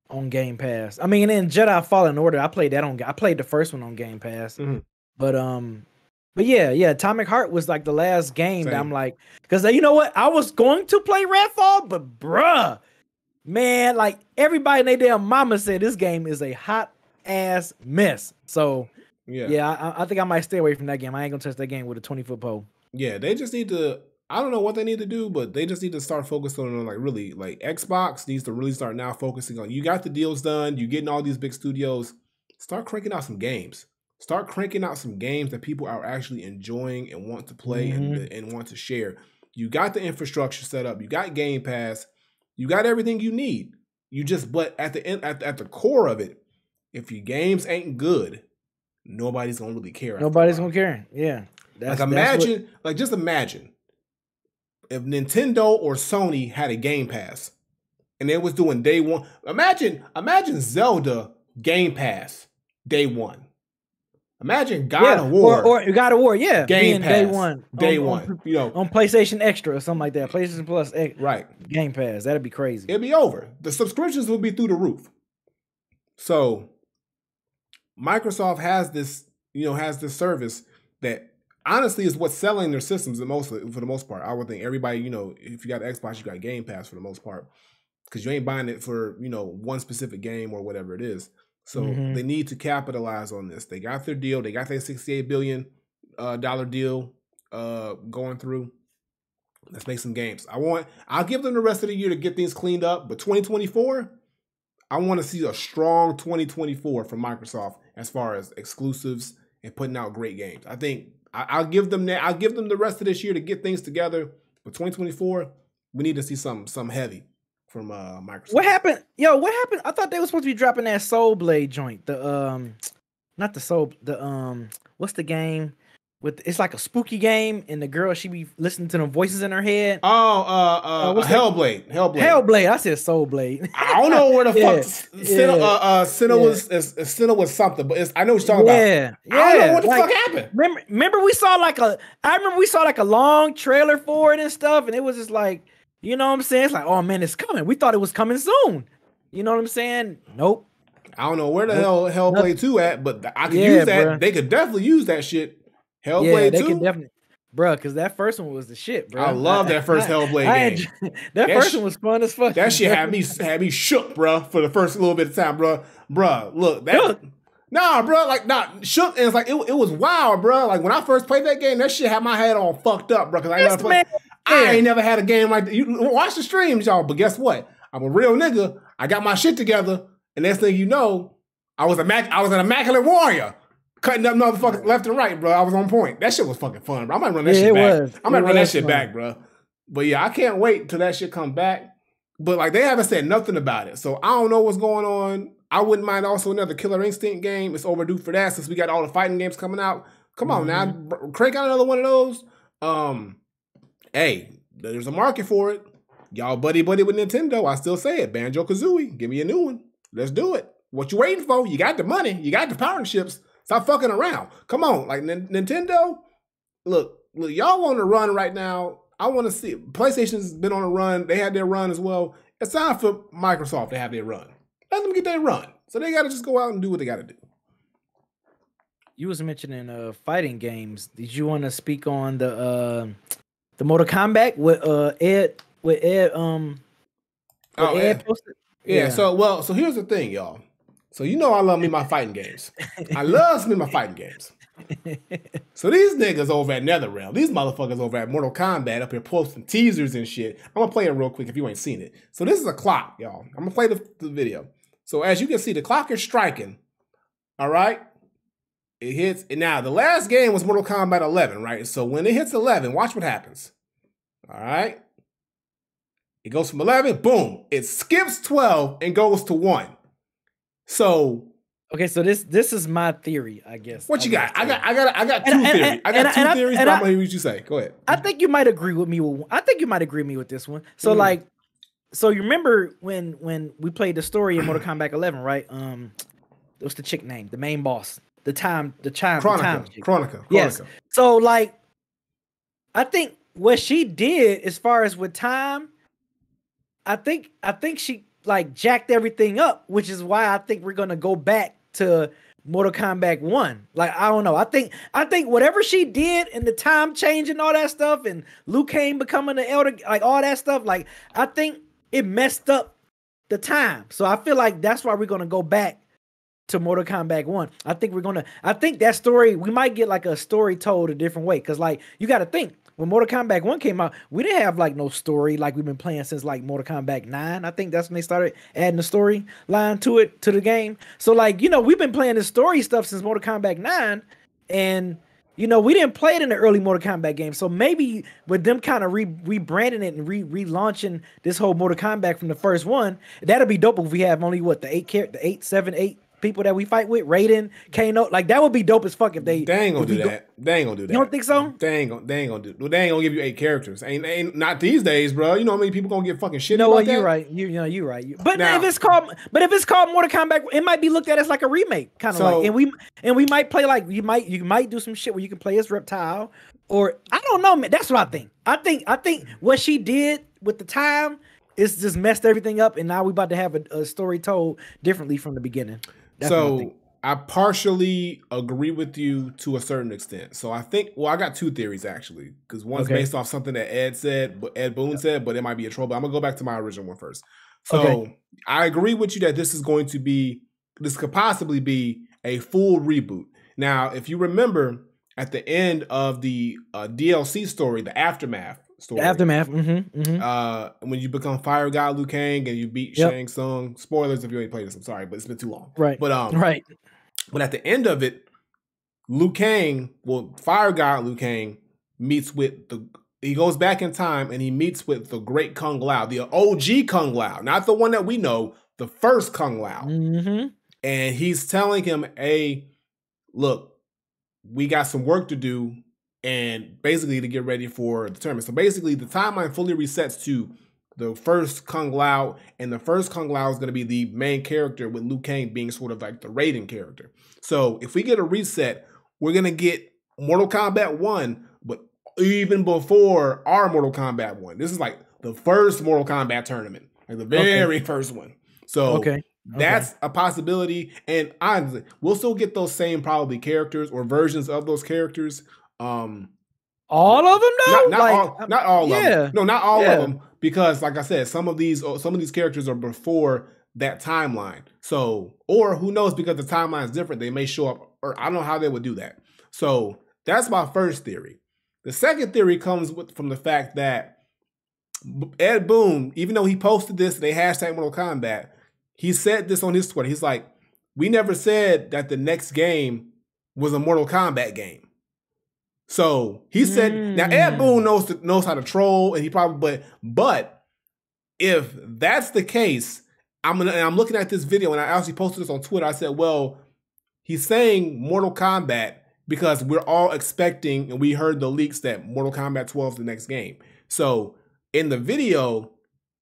on Game Pass. I mean, in Jedi Fallen Order, I played that on I played the first one on Game Pass. Mhm. But um but yeah, yeah, Atomic Heart was like the last game that I'm like cuz you know what? I was going to play Redfall, but bruh, man, like everybody and their damn mama said this game is a hot ass mess. So, yeah, yeah, I, I think I might stay away from that game. I ain't to touch that game with a 20 foot pole. yeah. They just need to. I don't know what they need to do, but they just need to start focusing on like really like Xbox needs to really start now focusing on. You got the deals done. You getting all these big studios. Start cranking out some games. Start cranking out some games that people are actually enjoying and want to play and, mm-hmm. and want to share. You got the infrastructure set up. You got Game Pass. You got everything you need. You just but at the end at, at the core of it, if your games ain't good, nobody's gonna really care. Nobody's gonna care. Yeah. That's, like that's what- imagine, like just imagine if Nintendo or Sony had a Game Pass and they was doing day one. Imagine, imagine Zelda Game Pass day one. Imagine God yeah, of War or, or God of War, yeah, Game being day one, day on, one. on, you know, on PlayStation Extra or something like that. PlayStation Plus X, right? Game Pass, that'd be crazy. It'd be over. The subscriptions will be through the roof. So Microsoft has this, you know, has this service that honestly is what's selling their systems the most for the most part. I would think everybody, you know, if you got Xbox, you got Game Pass for the most part. Because you ain't buying it for, you know, one specific game or whatever it is. So Mhm. they need to capitalize on this. They got their deal. They got their $68 billion uh, dollar deal uh, going through. Let's make some games. I want. I'll give them the rest of the year to get things cleaned up. But 2024, I want to see a strong 2024 from Microsoft as far as exclusives and putting out great games. I think I, I'll give them that. I'll give them the rest of this year to get things together. But 2024, we need to see some some heavy from uh, Microsoft. What happened? Yo, what happened? I thought they were supposed to be dropping that Soul Blade joint. The um, not the Soul. The um, what's the game? With it's like a spooky game, and the girl she be listening to the voices in her head. Oh, uh, uh, Uh? Hellblade. Hellblade. Hellblade. I said Soul Blade. I don't know where the Yeah, fuck Senua, yeah, uh, uh, yeah. was. Is was something, but it's, I know what you're talking about. yeah, yeah. I don't know what the like, fuck happened. Remember, remember we saw like a I remember we saw like a long trailer for it and stuff, and it was just like, you know what I'm saying? It's like, oh man, it's coming. We thought it was coming soon. You know what I'm saying? Nope. I don't know where the Nope. hell Hellblade 2 at, but I could Yeah, use that. bruh. They could definitely use that shit. yeah, Hellblade they 2. can definitely Bruh, because that first one was the shit, bro. I love that first Hellblade I game. enjoy- that, That first sh- one was fun as fuck. that shit had me had me shook, bruh, for the first little bit of time, bruh. Bruh, look, that? Nah, bruh, like nah, shook and it's like it, it was wild, bruh. Like when I first played that game, that shit had my head all fucked up, bruh. Cause I never played, I ain't never had a game like that. You watch the streams, y'all. But guess what? I'm a real nigga. I got my shit together, and next thing you know, I was a mac- I was an immaculate warrior, cutting up motherfuckers left and right, bro. I was on point. That shit was fucking fun, bro. I might run that Yeah, shit it back. was. I might It run that shit fun. back, bro. But yeah, I can't wait till that shit come back. But like they haven't said nothing about it, so I don't know what's going on. I wouldn't mind also another Killer Instinct game. It's overdue for that since we got all the fighting games coming out. Come on now, Mm-hmm. br- crank out another one of those. Um, hey, there's a market for it. Y'all buddy buddy with Nintendo. I still say it. Banjo Kazooie, give me a new one. Let's do it. What you waiting for? You got the money. You got the partnerships. Stop fucking around. Come on, like Nin- Nintendo. Look, look, y'all want to run right now. I want to see PlayStation's been on a run. They had their run as well. It's time for Microsoft to have their run. Let them get their run. So they got to just go out and do what they got to do. You was mentioning uh fighting games. Did you want to speak on the uh the Mortal Kombat with uh Ed with Ed um with Oh, Ed yeah. posted? Yeah, So well, so here's the thing, y'all. So you know I love me my fighting games. I love me my fighting games. So these niggas over at NetherRealm, these motherfuckers over at Mortal Kombat up here posting teasers and shit. I'm gonna play it real quick if you ain't seen it. So this is a clock, y'all. I'm gonna play the, the video. So as you can see, the clock is striking. All right. It hits. And now the last game was Mortal Kombat 11, right? So when it hits 11, watch what happens. All right. It goes from 11, boom. It skips 12 and goes to 1. So Okay, so this this is my theory, I guess. what you got? I got I got I got two And- and- theories. I got two and I- theories, but I'm gonna hear what you say. Go ahead. I think you might agree with me. With, I think you might agree with me with this one. So Mm. like, so you remember when when we played the story in Mortal Kombat 11, right? Um, what's the chick name? The main boss. The time. The time. the time Kronika. Kronika. Yes. So like, I think what she did as far as with time, I think I think she like jacked everything up, which is why I think we're gonna go back to Mortal Kombat One. Like I don't know. I think I think whatever she did and the time change and all that stuff, and Liu Kang becoming the elder, like all that stuff, like I think it messed up the time. So I feel like that's why we're gonna go back to Mortal Kombat 1. I think we're gonna I think that story we might get like a story told a different way. Cause like you gotta think when Mortal Kombat 1 came out, we didn't have like no story like we've been playing since like Mortal Kombat 9. I think that's when they started adding the story line to it to the game. So like, you know, we've been playing the story stuff since Mortal Kombat 9 and you know, we didn't play it in the early Mortal Kombat game. So maybe with them kind of re- rebranding it and re- relaunching this whole Mortal Kombat from the first one, that'll be dope if we have only what the eight char- the eight, seven, eight people that we fight with, Raiden, Kano. Like that would be dope as fuck if they They ain't gonna do go- that. They ain't gonna do that. You don't think so? They ain't gonna. They ain't gonna do. well, They ain't gonna give you eight characters. Ain't, ain't not these days, bro. You know how many people gonna get fucking shit You know about what? that? You're right. You, you know you're right. You- But Now- if it's called, but if it's called Mortal Kombat, it might be looked at as like a remake, kind of So- like. And we and we might play like you might you might do some shit where you can play as Reptile, or I don't know, man. That's what I think. I think I think what she did with the time is just messed everything up, and now we about to have a, a story told differently from the beginning. That's what I so. I partially agree with you to a certain extent. So I think, well, I got two theories actually, because one's Okay. based off something that Ed said, but Ed Boon said, but it might be a troll. But I'm gonna go back to my original one first. So Okay. I agree with you that this is going to be, this could possibly be a full reboot. Now, if you remember at the end of the uh, DLC story, the aftermath story, The aftermath. Mm-hmm, mm-hmm. uh, when you become Fire God Liu Kang and you beat Yep. Shang Tsung. Spoilers if you ain't played this. I'm sorry, but it's been too long. Right. But um, right. but at the end of it, Liu Kang, well, Fire God Liu Kang meets with the. He goes back in time and he meets with the great Kung Lao, the OG Kung Lao, not the one that we know, the first Kung Lao. Mm-hmm. And he's telling him, "Hey, look, we got some work to do, and basically to get ready for the tournament." So basically, the timeline fully resets to the first Kung Lao, and the first Kung Lao is going to be the main character, with Liu Kang being sort of like the Raiden character. So if we get a reset, we're going to get Mortal Kombat One, but even before our Mortal Kombat One, this is like the first Mortal Kombat tournament, like the very first one. So Okay. that's a possibility. And honestly, we'll still get those same probably characters or versions of those characters. Um all of them though. not, not like, all not all of yeah. them. No, not all Yeah. of them. Because like I said, some of these some of these characters are before that timeline. So or who knows because the timeline is different, they may show up or I don't know how they would do that. So that's my first theory. The second theory comes with from the fact that Ed Boon, even though he posted this, they hashtag Mortal Kombat, he said this on his Twitter. He's like, we never said that the next game was a Mortal Kombat game. So he said, now Ed Mm. Boon knows to, knows how to troll, and he probably, but but if that's the case, I'm gonna. And I'm looking at this video, and I actually posted this on Twitter. I said, well, he's saying Mortal Kombat because we're all expecting, and we heard the leaks that Mortal Kombat 12 is the next game. So in the video,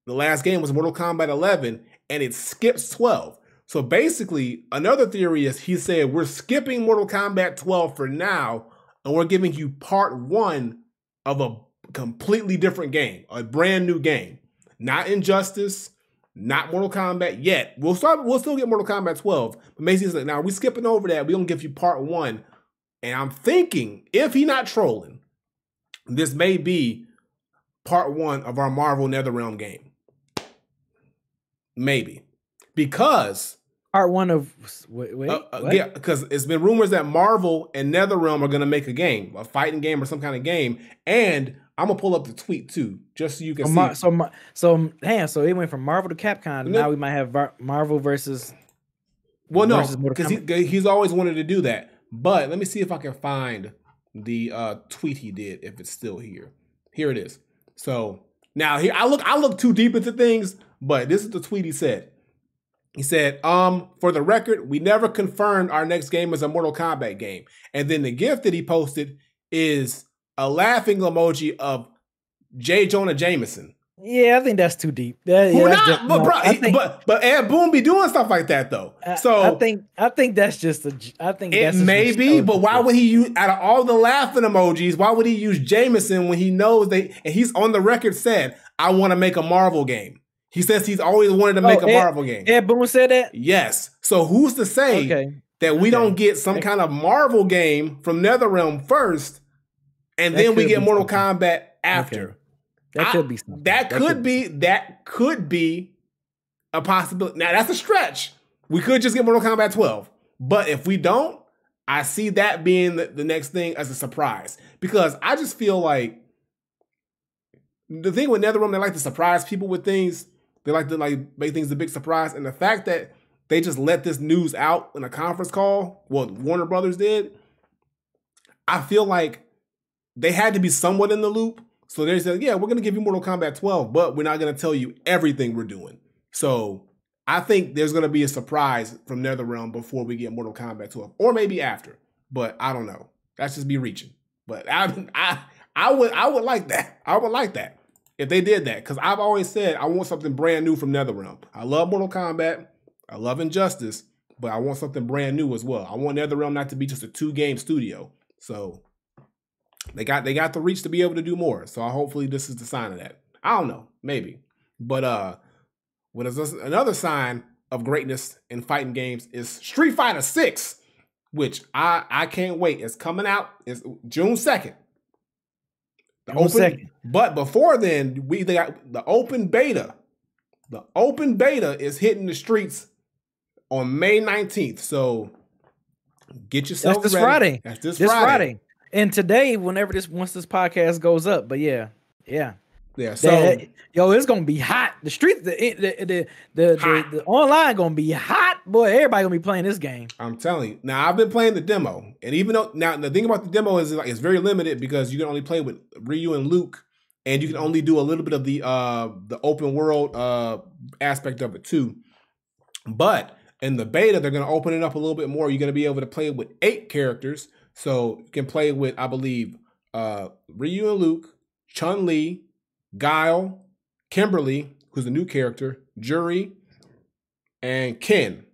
the last game was Mortal Kombat 11, and it skips 12. So basically, another theory is he said we're skipping Mortal Kombat 12 for now, and we're giving you part one of a completely different game, a brand new game. Not Injustice, not Mortal Kombat yet. We'll start. We'll still get Mortal Kombat 12. But Macy's like, now we're skipping over that. We gonna give you part one. And I'm thinking, if he not trolling, this may be part one of our Marvel NetherRealm game. Maybe because part one of wait, wait uh, uh, yeah, because it's been rumors that Marvel and NetherRealm are gonna make a game, a fighting game or some kind of game, and I'm gonna pull up the tweet too, just so you can so see. Mar- so, so damn, so it went from Marvel to Capcom. And now we might have Var- Marvel versus. Well, no, because he, he's always wanted to do that. But let me see if I can find the uh, tweet he did, if it's still here. Here it is. So now here I look, I look too deep into things, but this is the tweet he said. He said, um, for the record, we never confirmed our next game is a Mortal Kombat game. And then the gift that he posted is a laughing emoji of J. Jonah Jameson. Yeah, I think that's too deep. That, yeah, not, just, but, no, bro, think, but but Ed Boon be doing stuff like that though. So I, think I think that's just a. I think it may be, but why would he use out of all the laughing emojis? Why would he use Jameson when he knows they and he's on the record said, "I want to make a Marvel game." He says he's always wanted to oh, make oh, a Ed, Marvel game. Ed Boon said that. Yes. So who's to say okay. that we okay. don't get some kind of Marvel game from NetherRealm first? and that then we get Mortal something. Kombat after. Okay. That I, could be something. That, that could, could be, be that could be a possibility. Now that's a stretch. We could just get Mortal Kombat 12. But if we don't, I see that being the, the next thing as a surprise. Because I just feel like the thing with NetherRealm, they like to surprise people with things. They like to like make things a big surprise. And the fact that they just let this news out in a conference call, what Warner Brothers did, I feel like they had to be somewhat in the loop. So they said, yeah, we're going to give you Mortal Kombat 12, but we're not going to tell you everything we're doing. So I think there's going to be a surprise from NetherRealm before we get Mortal Kombat 12, or maybe after. But I don't know. That's just be reaching. But I, I, I would, I would like that. I would like that if they did that, because I've always said I want something brand new from NetherRealm. I love Mortal Kombat. I love Injustice, but I want something brand new as well. I want NetherRealm not to be just a two game studio. So they got they got the reach to be able to do more. So hopefully this is the sign of that. I don't know, maybe. But uh what is this? another sign of greatness in fighting games is Street Fighter 6, which I I can't wait. It's coming out. It's June 2nd. The June open, 2nd. But before then, we they got the open beta. The open beta is hitting the streets on May 19th. So get yourself That's this ready. Friday. That's this, this Friday. Friday. And today, whenever this once this podcast goes up, but yeah, yeah. Yeah, so that, yo, it's gonna be hot. The street, the the the the, the, the online gonna be hot, boy. Everybody gonna be playing this game. I'm telling you. Now I've been playing the demo, and even though now the thing about the demo is like it's very limited because you can only play with Ryu and Luke, and you can only do a little bit of the uh the open world uh aspect of it too. But in the beta, they're gonna open it up a little bit more. You're gonna be able to play with eight characters so you can play with, I believe, uh, Ryu and Luke, Chun Li, Guile, Kimberly, who's a new character, Juri, and Ken.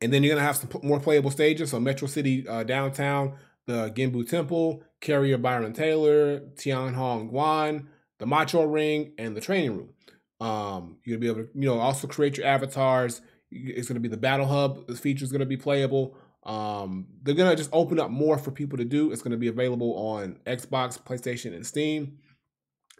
And then you're gonna have some more playable stages. So Metro City uh, downtown, the Genbu Temple, Carrier Byron Taylor, Tian Hong Yuan, the Macho Ring, and the training room. Um, gonna be able to, you know, also create your avatars. It's gonna be the Battle Hub. This feature is gonna be playable. Um, they're gonna just open up more for people to do. It's gonna be available on Xbox, PlayStation, and Steam.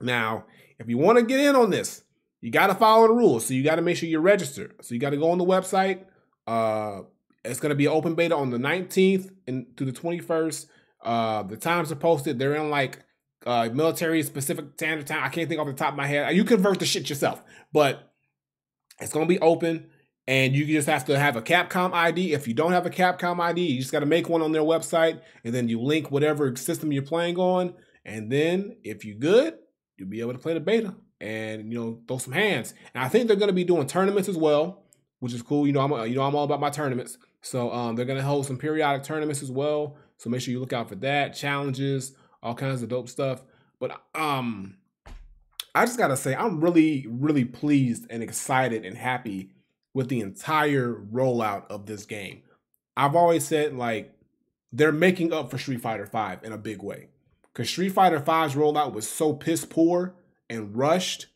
Now, if you want to get in on this, you got to follow the rules. So you got to make sure you're registered. So you got to go on the website. Uh, it's gonna be open beta on the 19th and to the 21st. Uh, the times are posted. They're in like uh, military specific standard time. I can't think off the top of my head. You convert the shit yourself, but it's gonna be open and you just have to have a Capcom ID. If you don't have a Capcom ID, you just got to make one on their website, and then you link whatever system you're playing on, and then if you're good, you'll be able to play the beta and you know throw some hands. And I think they're going to be doing tournaments as well, which is cool. You know, I'm you know I'm all about my tournaments, so um, they're going to hold some periodic tournaments as well. So make sure you look out for that, challenges, all kinds of dope stuff. But um, I just gotta say, I'm really, really pleased and excited and happy with the entire rollout of this game. I've always said like they're making up for Street Fighter 5 in a big way. Because Street Fighter V's rollout was so piss poor and rushed.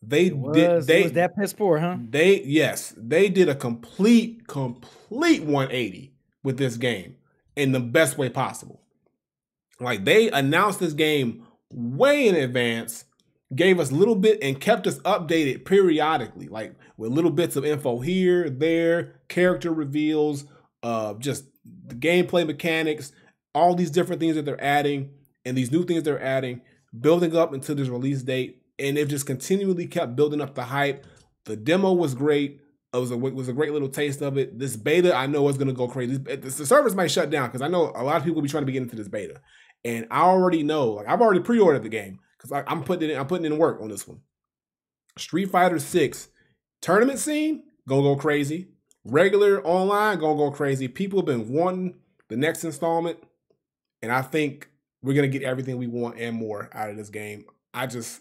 They was, did they was that piss poor, huh? they yes, they did a complete complete 180 with this game in the best way possible. Like they announced this game way in advance, gave us a little bit and kept us updated periodically, like with little bits of info here, there, character reveals, uh just the gameplay mechanics, all these different things that they're adding and these new things they're adding, building up until this release date, and they've just continually kept building up the hype. The demo was great. It was a was a great little taste of it. This beta, I know, is going to go crazy. Eh, the servers might shut down because I know a lot of people will be trying to get into this beta, and I already know. Like I've already pre-ordered the game because I'm putting. In, I'm putting in work on this one. Street Fighter Six tournament scene gonna go crazy. Regular online gonna go crazy. People have been wanting the next installment, and I think we're gonna get everything we want and more out of this game. I just,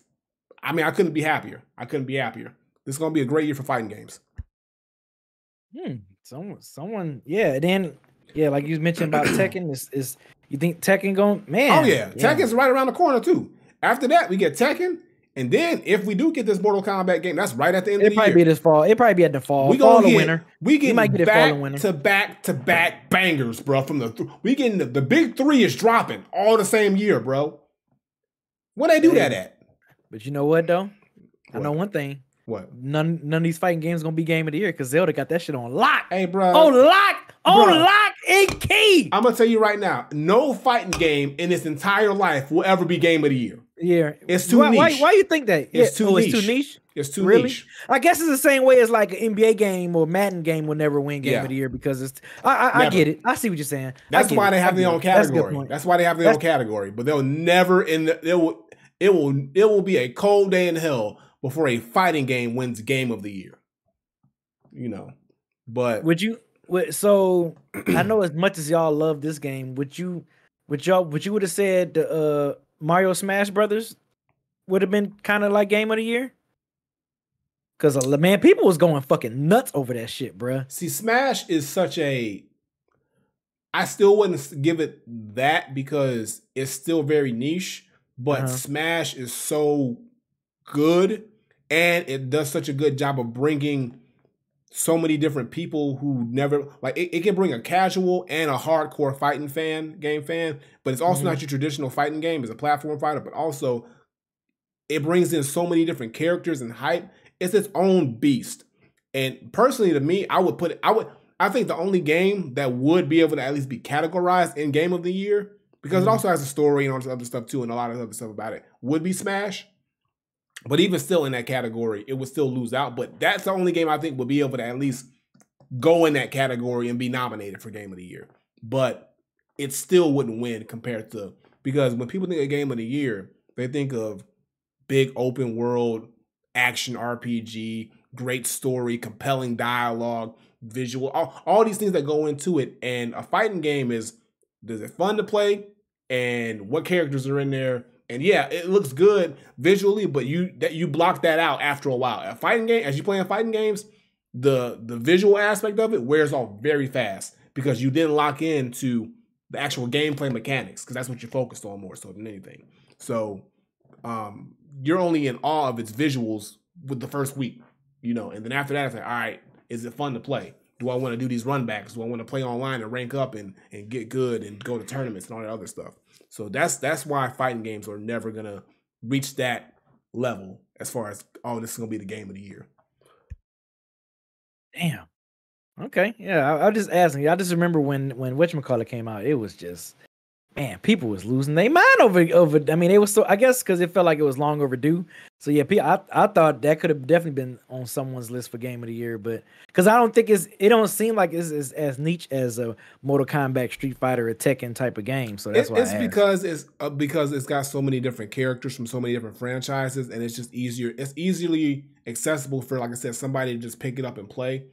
I mean, I couldn't be happier. I couldn't be happier. This is gonna be a great year for fighting games. Hmm. Someone, someone, yeah. Then, yeah, like you mentioned about Tekken, is is you think Tekken going? Man, Oh yeah, Tekken's right around the corner too. After that, we get Tekken, and then if we do get this Mortal Kombat game, that's right at the end It of the year. It probably be this fall. It probably be at the fall. we fall get, winter. We get might get fall back winter. to back to back bangers, bro. From the th- we getting the, the big three is dropping all the same year, bro. When they do that at? But you know what though? I know one thing. What? None none of these fighting games gonna be game of the year because Zelda got that shit on lock. Hey, bro. on lock. On bruh. lock and key. I'm gonna tell you right now, no fighting game in its entire life will ever be game of the year. Yeah, It's too why, Why, niche. why you think that? It's yeah. too oh, it's too niche. It's too Really? niche. I guess it's the same way as like an NBA game or Madden game will never win game Yeah. of the year because it's. I I, I get it. I see what you're saying. That's why it. they have their own it. That's category. That's why they have their own category. But they'll never in the it will it will it will be a cold day in hell before a fighting game wins game of the year. You know. But Would you? So I know as much as y'all love this game, would you? Would y'all? Would you would have said the uh, Mario Smash Brothers would have been kind of like game of the year? Because man, people was going fucking nuts over that shit, bruh. see, Smash is such a I still wouldn't give it that because it's still very niche, but Uh-huh. Smash is so good and it does such a good job of bringing so many different people who never like it, it can bring a casual and a hardcore fighting fan game fan but it's also Mhm. not your traditional fighting game it's a platform fighter but also it brings in so many different characters and hype it's its own beast and personally to me i would put it i would i think the only game that would be able to at least be categorized in game of the year because Mhm. it also has a story and all this other stuff too and a lot of other stuff about it would be smash but even still in that category, it would still lose out. But that's the only game I think will be able to at least go in that category and be nominated for Game of the Year. But it still wouldn't win compared to because when people think of Game of the Year, they think of big open world action RPG, great story, compelling dialogue, visual, all, all these things that go into it. And a fighting game is does it fun to play and what characters are in there and yeah, it looks good visually, but you that you block that out after a while. A fighting game, as you play in fighting games, the the visual aspect of it wears off very fast because you didn't lock into the actual gameplay mechanics because that's what you're focused on more so than anything. So um you're only in awe of its visuals with the first week, you know, and then after that it's like, all right, is it fun to play? Do I want to do these run backs? Do I want to play online and rank up and, and get good and go to tournaments and all that other stuff? So that's that's why fighting games are never gonna reach that level as far as oh this is gonna be the game of the year. Damn. Okay. Yeah, I, I was just asking. I just remember when when whatchamacallit came out, it was just man, people was losing their mind over over. I mean, it was so. I guess because it felt like it was long overdue. So yeah, I I thought that could have definitely been on someone's list for game of the year, but because I don't think it's it don't seem like it's, it's as niche as a Mortal Kombat, Street Fighter, or Tekken type of game. So that's It- why it's because it's uh, because it's got so many different characters from so many different franchises, and it's just easier. It's easily accessible for, like I said, somebody to just pick it up and play,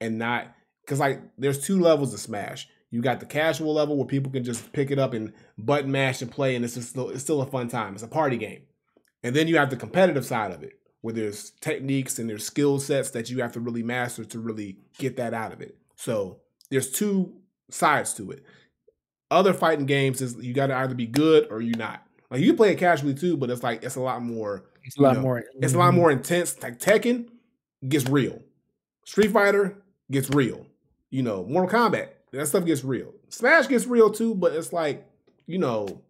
and not because like there's two levels of Smash. You got the casual level where people can just pick it up and button mash and play, and it's just still, it's still a fun time. It's a party game, and then you have the competitive side of it where there's techniques and there's skill sets that you have to really master to really get that out of it. So there's two sides to it other fighting games is you got to either be good or you're not. Like you can play it casually too, but it's like it's a lot more. It's a lot know, more. It's a lot more intense. Like Tekken gets real. Street Fighter gets real. You know, Mortal Kombat that stuff gets real. Smash gets real too, but it's like you know,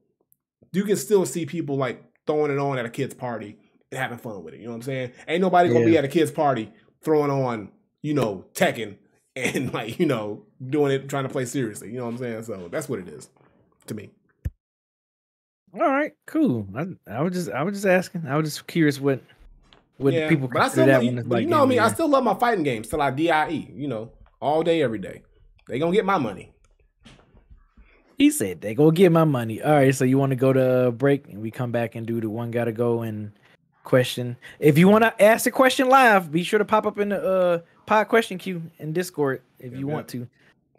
you can still see people like throwing it on at a kid's party and having fun with it. You know what I'm saying? Ain't nobody gonna be at a kid's party throwing on you know Tekken and like you know doing it trying to play seriously. You know what I'm saying? So that's what it is to me. All right, cool. I, I was just I was just asking. I was just curious what what yeah, people but I still, that you, one but like. you know me, I still love my fighting games till I die. You know, all day, every day. They gonna get my money. He said they go get my money. All right, so you want to go to a break and we come back and do the one gotta go and question. If you want to ask a question live, be sure to pop up in the uh pod question queue in Discord if you want to.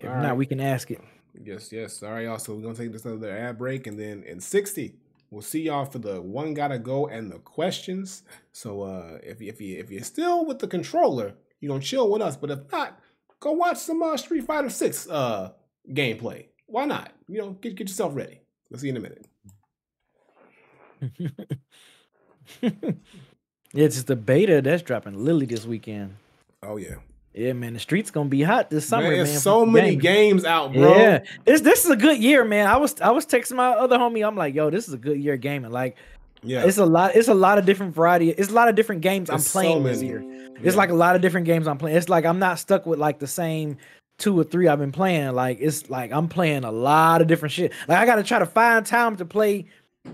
If All not, right. we can ask it. Yes, yes. All right, y'all. So we're gonna take this another ad break, and then in sixty, we'll see y'all for the one gotta go and the questions. So uh if you, if you if you're still with the controller, you gonna chill with us. But if not, go watch some uh, Street Fighter Six uh gameplay. Why not? You know, get get yourself ready. Let's see you in a minute. It's just the beta that's dropping Lily this weekend. Oh yeah, Yeah, man, the streets gonna be hot this summer, man, man. so many games. games out, bro. Yeah, this this is a good year, man. I was I was texting my other homie. I'm like, yo, this is a good year of gaming. Like, yeah. it's a lot. It's a lot of different variety. It's a lot of different games I'm There's so playing this year. It's Yeah. like a lot of different games I'm playing. It's like I'm not stuck with like the same two or three I've been playing. Like it's like I'm playing a lot of different shit. Like I gotta try to find time to play,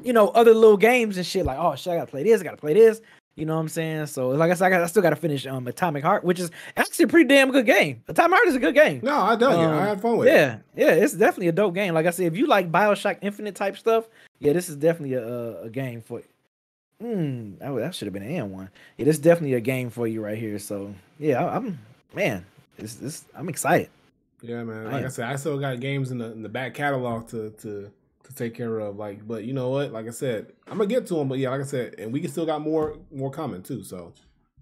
you know, other little games and shit. Like, oh shit, I gotta play this, I gotta play this. You know what I'm saying? So like I said, I, got, I still gotta finish um Atomic Heart, which is actually a pretty damn good game. Atomic Heart is a good game. no, I dug it. Um, I had fun with it. Yeah, yeah, it's definitely a dope game. Like I said, if you like Bioshock Infinite type stuff, yeah, this is definitely a, a, game for. Hmm, that, that should have been an and one. Yeah, this is definitely a game for you right here. So yeah, I, I'm man, it's this I'm excited. Yeah, man. Like I am. said, I still got games in the in the back catalog to to to take care of. Like, but you know what? Like I said, I'm gonna get to them. But yeah, like I said, and we can still got more more coming too. So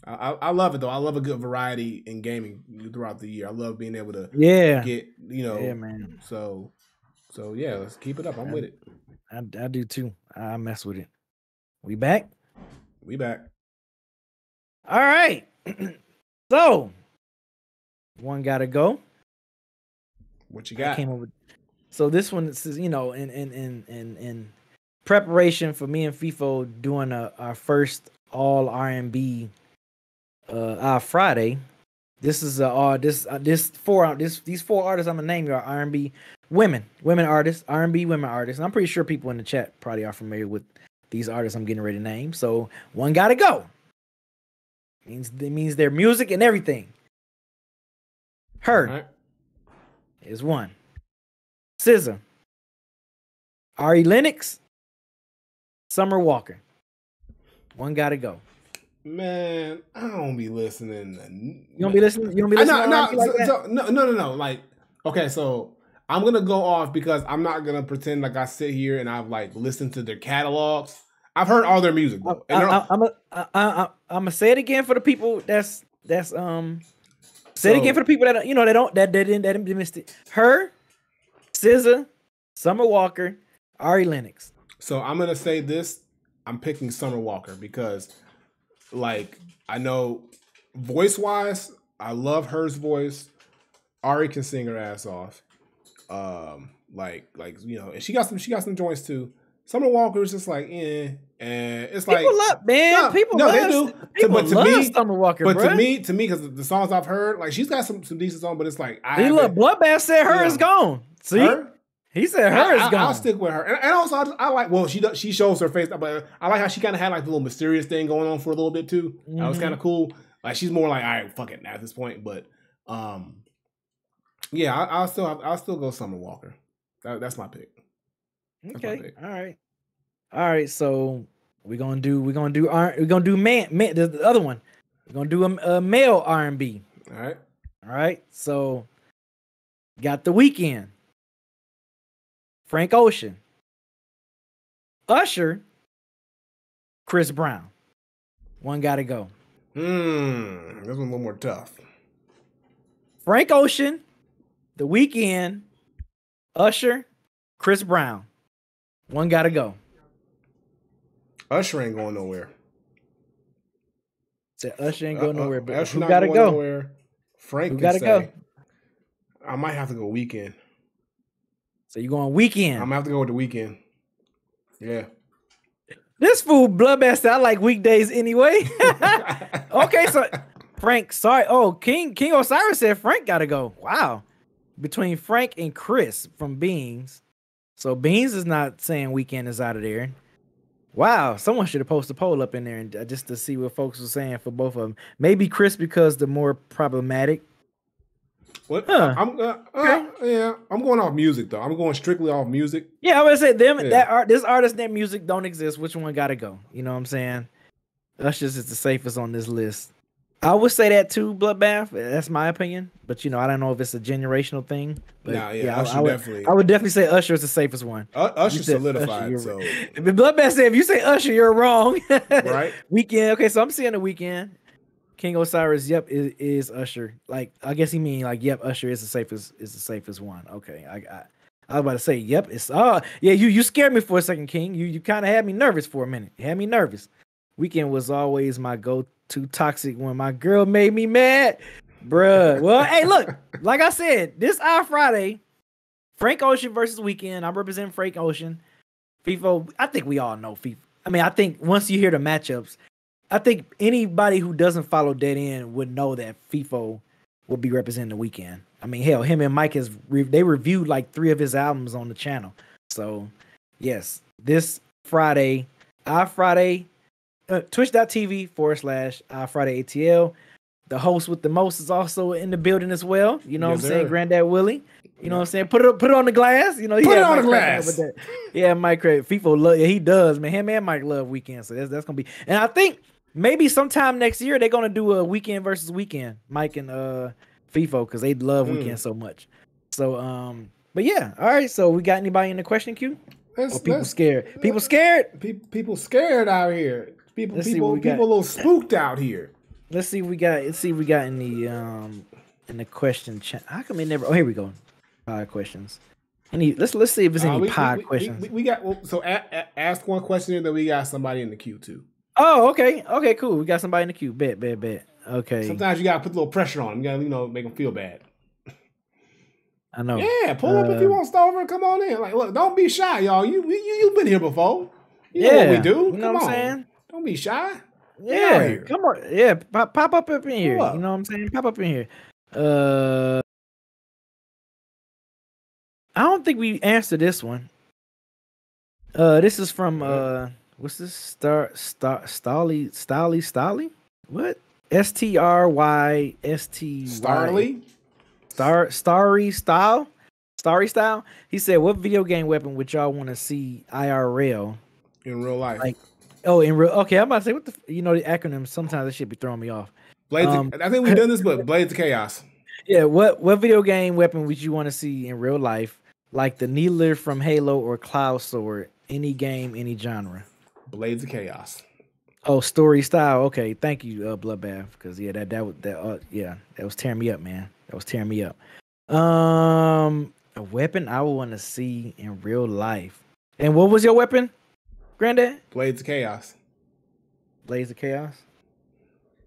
I, I, I love it though. I love a good variety in gaming throughout the year. I love being able to Yeah, get you know. yeah, man, So so yeah, let's keep it up. I'm with it. I, I do too. I mess with it. We back. We back. All right. so one gotta go. What you I got? came up with. So this one is, you know, in in in in in preparation for me and FIFO doing a, our first all R and B uh our Friday. This is uh, uh this uh, this four this these four artists I'm gonna name you are R and B women, women artists, R and B women artists. And I'm pretty sure people in the chat probably are familiar with these artists I'm getting ready to name. So one gotta go. Means it means their music and everything. Her right. is one. SZA, Ari Lennox, Summer Walker. One gotta go. Man, I don't be listening. To, You don't be listening. You don't be listening. to no, like so- that? so- no, no, no, no. Like, okay, so I'm gonna go off because I'm not gonna pretend like I sit here and I've like listened to their catalogs. I've heard all their music, I, bro. And they're- I, I'm a, I, I, I'm gonna say it again for the people that's that's um. Say it again for the people that you know they don't that they didn't that didn't missed it. Her, SZA, Summer Walker, Ari Lennox. So I'm gonna say this. I'm picking Summer Walker because, like, I know voice wise, I love her's voice. Ari can sing her ass off. Um, like, like you know, and she got some. She got some joints too. Summer Walker is just like, eh, and it's like, People love man. No, people no, love, they do. To- People but to love me- Summer Walker, but bruh. to me, to me, because the songs I've heard, like, she's got some some decent songs, but it's like, I he look bloodbath said her Yeah. is gone. See, her. he said her I, is I, gone. I'll stick with her, and, and also I, just- I like. Well, she does, she shows her face, but I like how she kind of had like the little mysterious thing going on for a little bit too. That was kind of cool. Like she's more like, all right, fuck it at this point. But um, yeah, I, I'll still I'll still go Summer Walker. That, that's my pick. That's my Okay. pick. All right. All right. So we're gonna do we're gonna do R we're gonna do man man the, the other one. We're gonna do a, a male R and B. All right. All right. So got the Weeknd. Frank Ocean. Usher. Chris Brown. One gotta go. Hmm. This one's a little more tough. Frank Ocean, The Weeknd, Usher, Chris Brown. One gotta go. Usher ain't going nowhere. Said Usher ain't going Uh, uh, nowhere, but Usher who gotta go? nowhere. Frank Who gotta say, go? I might have to go Weeknd. So you going Weeknd? I'm gonna have to go with the Weeknd. Yeah. This fool bloodbath. I like weekdays anyway. okay, so Frank, sorry. Oh, King King Osiris said Frank gotta go. Wow. Between Frank and Chris from Beans. So Beans is not saying Weeknd is out of there. Wow, someone should have posted a poll up in there and uh, just to see what folks were saying for both of them. Maybe Chris because the more problematic. What? Huh. I'm uh, uh, Okay. yeah. I'm going off music though. I'm going strictly off music. Yeah, I would say them Yeah. that art this artist that music don't exist. Which one gotta go? You know what I'm saying? Usher's is the safest on this list. I would say that too, Bloodbath. Eh, that's my opinion. But you know, I don't know if it's a generational thing. But Nah, yeah, I- Usher I, would, definitely. I would definitely say Usher is the safest one. U- Usher solidified. Usher, so If Bloodbath said if you say Usher, you're wrong. right. Weeknd. Okay, so I'm seeing the Weeknd. King Osiris, yep, is, is Usher. Like, I guess he mean like, yep, Usher is the safest is the safest one. Okay, I I, I was about to say, yep, it's oh yeah, you you scared me for a second, King. You you kind of had me nervous for a minute. You had me nervous. Weeknd was always my go-to toxic when my girl made me mad, bruh. Well, hey, look, like I said, this our Friday, Frank Ocean versus Weeknd. I'm representing Frank Ocean. FIFO, I think we all know FIFO. I mean, I think once you hear the matchups, I think anybody who doesn't follow Dead End would know that FIFO will be representing the Weeknd. I mean, hell, him and Mike has re- they reviewed like three of his albums on the channel. So, yes, this Friday, our Friday, uh, twitch.tv forward slash our Friday ATL. The host with the most is also in the building as well. You know Yes, what I'm saying? sir. Granddad Willie. You know what I'm saying? Put it put it on the glass. You know, Put it on Mike the glass. Yeah, Mike Craig. FIFO love yeah, he does, man. Him and Mike love Weeknd. So that's that's gonna be and I think maybe sometime next year they're gonna do a Weeknd versus Weeknd, Mike and uh FIFO, because they love Mm. Weeknd so much. So um but yeah, all right. So we got anybody in the question queue? Or people let's- scared? People scared? pe- people scared out here. People, Let's see people, got. people a little spooked out here. Let's see if we got let's see if we got in the um in the question chat. How come it never oh here we go. Pod questions. Any let's let's see if there's Uh, any we- pod we, questions. We, we got well, so a, a, ask one question and then we got somebody in the queue too. oh, okay. Okay, cool. We got somebody in the queue. Bet, bet, bet. Okay. Sometimes you gotta put a little pressure on them. You gotta you know make them feel bad. I know. Yeah, pull up if you Uh, want to start Come on in. Like, look, don't be shy, y'all. You you you've been here before. You know what we do. You know Come what I'm on. saying? Don't be shy. Yeah, come on. Yeah, pop, pop up up in here. up. You know what I'm saying? Pop up in here. Uh, I don't think we answered this one. Uh, this is from uh, what's this? Star Star Stolly Stolly Stolly? What? S T R Y S T Starly. Star Starry Style Starry Style. He said, "What video game weapon would y'all want to see IRL?" in real life. Like, Oh, in real. Okay, I'm about to say what the. You know the acronyms. Sometimes that should be throwing me off. Blades. um, of, I think we've done this, but Blades of Chaos. Yeah, what what video game weapon would you want to see in real life? Like the needler from Halo or Cloud Sword? Any game, any genre. Blades of Chaos. Oh, story style. Okay, thank you, uh, Bloodbath. Because yeah, that that was that. Uh, yeah, that was tearing me up, man. That was tearing me up. Um, a weapon I would want to see in real life. And what was your weapon, Granddad? Blades of Chaos. Blades of Chaos.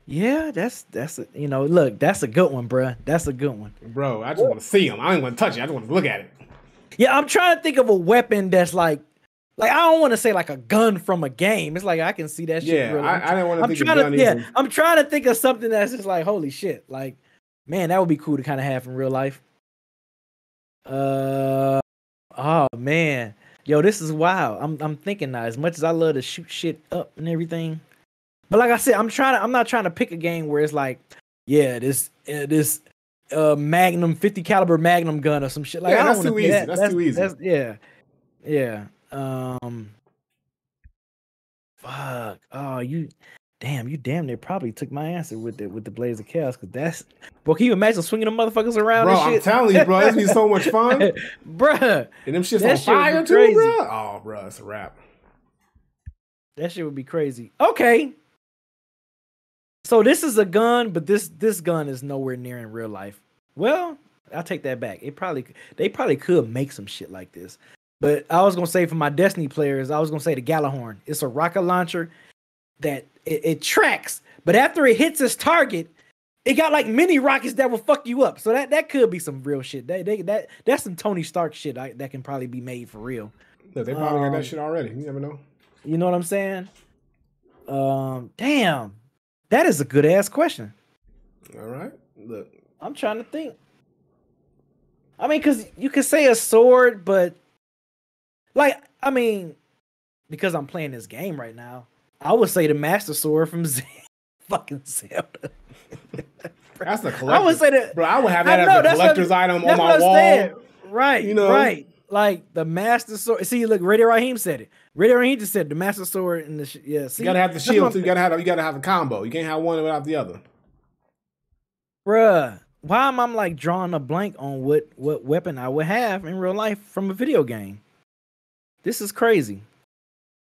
Yeah, that's that's a, you know, look, that's a good one, bruh. That's a good one. Bro, I just want to see him. I don't want to touch it. I just want to look at it. Yeah, I'm trying to think of a weapon that's like, like I don't want to say like a gun from a game. It's like I can see that shit. Yeah, real- I, I didn't want to I'm think of trying to, yeah, either. I'm trying to think of something that's just like, holy shit, like, man, that would be cool to kind of have in real life. Uh, oh man, yo, this is wild. I'm I'm thinking now. As much as I love to shoot shit up and everything, but like I said, I'm trying to. I'm not trying to pick a game where it's like, yeah, this uh, this uh Magnum 50 caliber Magnum gun or some shit. Like, Yeah, I don't that's too easy. that. That's too easy. yeah, yeah. Um, fuck. Oh, you. Damn, you damn near probably took my answer with the with the Blades of Chaos because that's. Well, can you imagine swinging the motherfuckers around? Bro, I'm telling you, bro, it's be so much fun. Bruh, And them shits That on shit fire too, crazy. bro. Oh, bro, it's a wrap. that shit would be crazy. Okay. So this is a gun, but this this gun is nowhere near in real life. Well, I'll take that back. It probably they probably could make some shit like this. But I was gonna say for my Destiny players, I was gonna say the Gjallarhorn. It's a rocket launcher that it, it tracks, but after it hits its target, it got like mini rockets that will fuck you up. So that that could be some real shit. That they, that that's some Tony Stark shit I, that can probably be made for real. Look, they probably got Um, that shit already. You never know. You know what I'm saying? Um, damn, that is a good ass question. All right. Look. I'm trying to think. I mean, because you could say a sword, but like, I mean, because I'm playing this game right now, I would say the Master Sword from Z- fucking Zelda. That's a collector. I would say that. Bro, I would have that know, as a that's what- collector's item on my wall. Right, You know? right. Like the Master Sword. See, look, Radio Raheem said it. Radio Raheem just said the Master Sword and the sh- yeah. See, You gotta have the shield too. You gotta have you gotta have a combo. You can't have one without the other. Bruh, why am I like drawing a blank on what what weapon I would have in real life from a video game? This is crazy.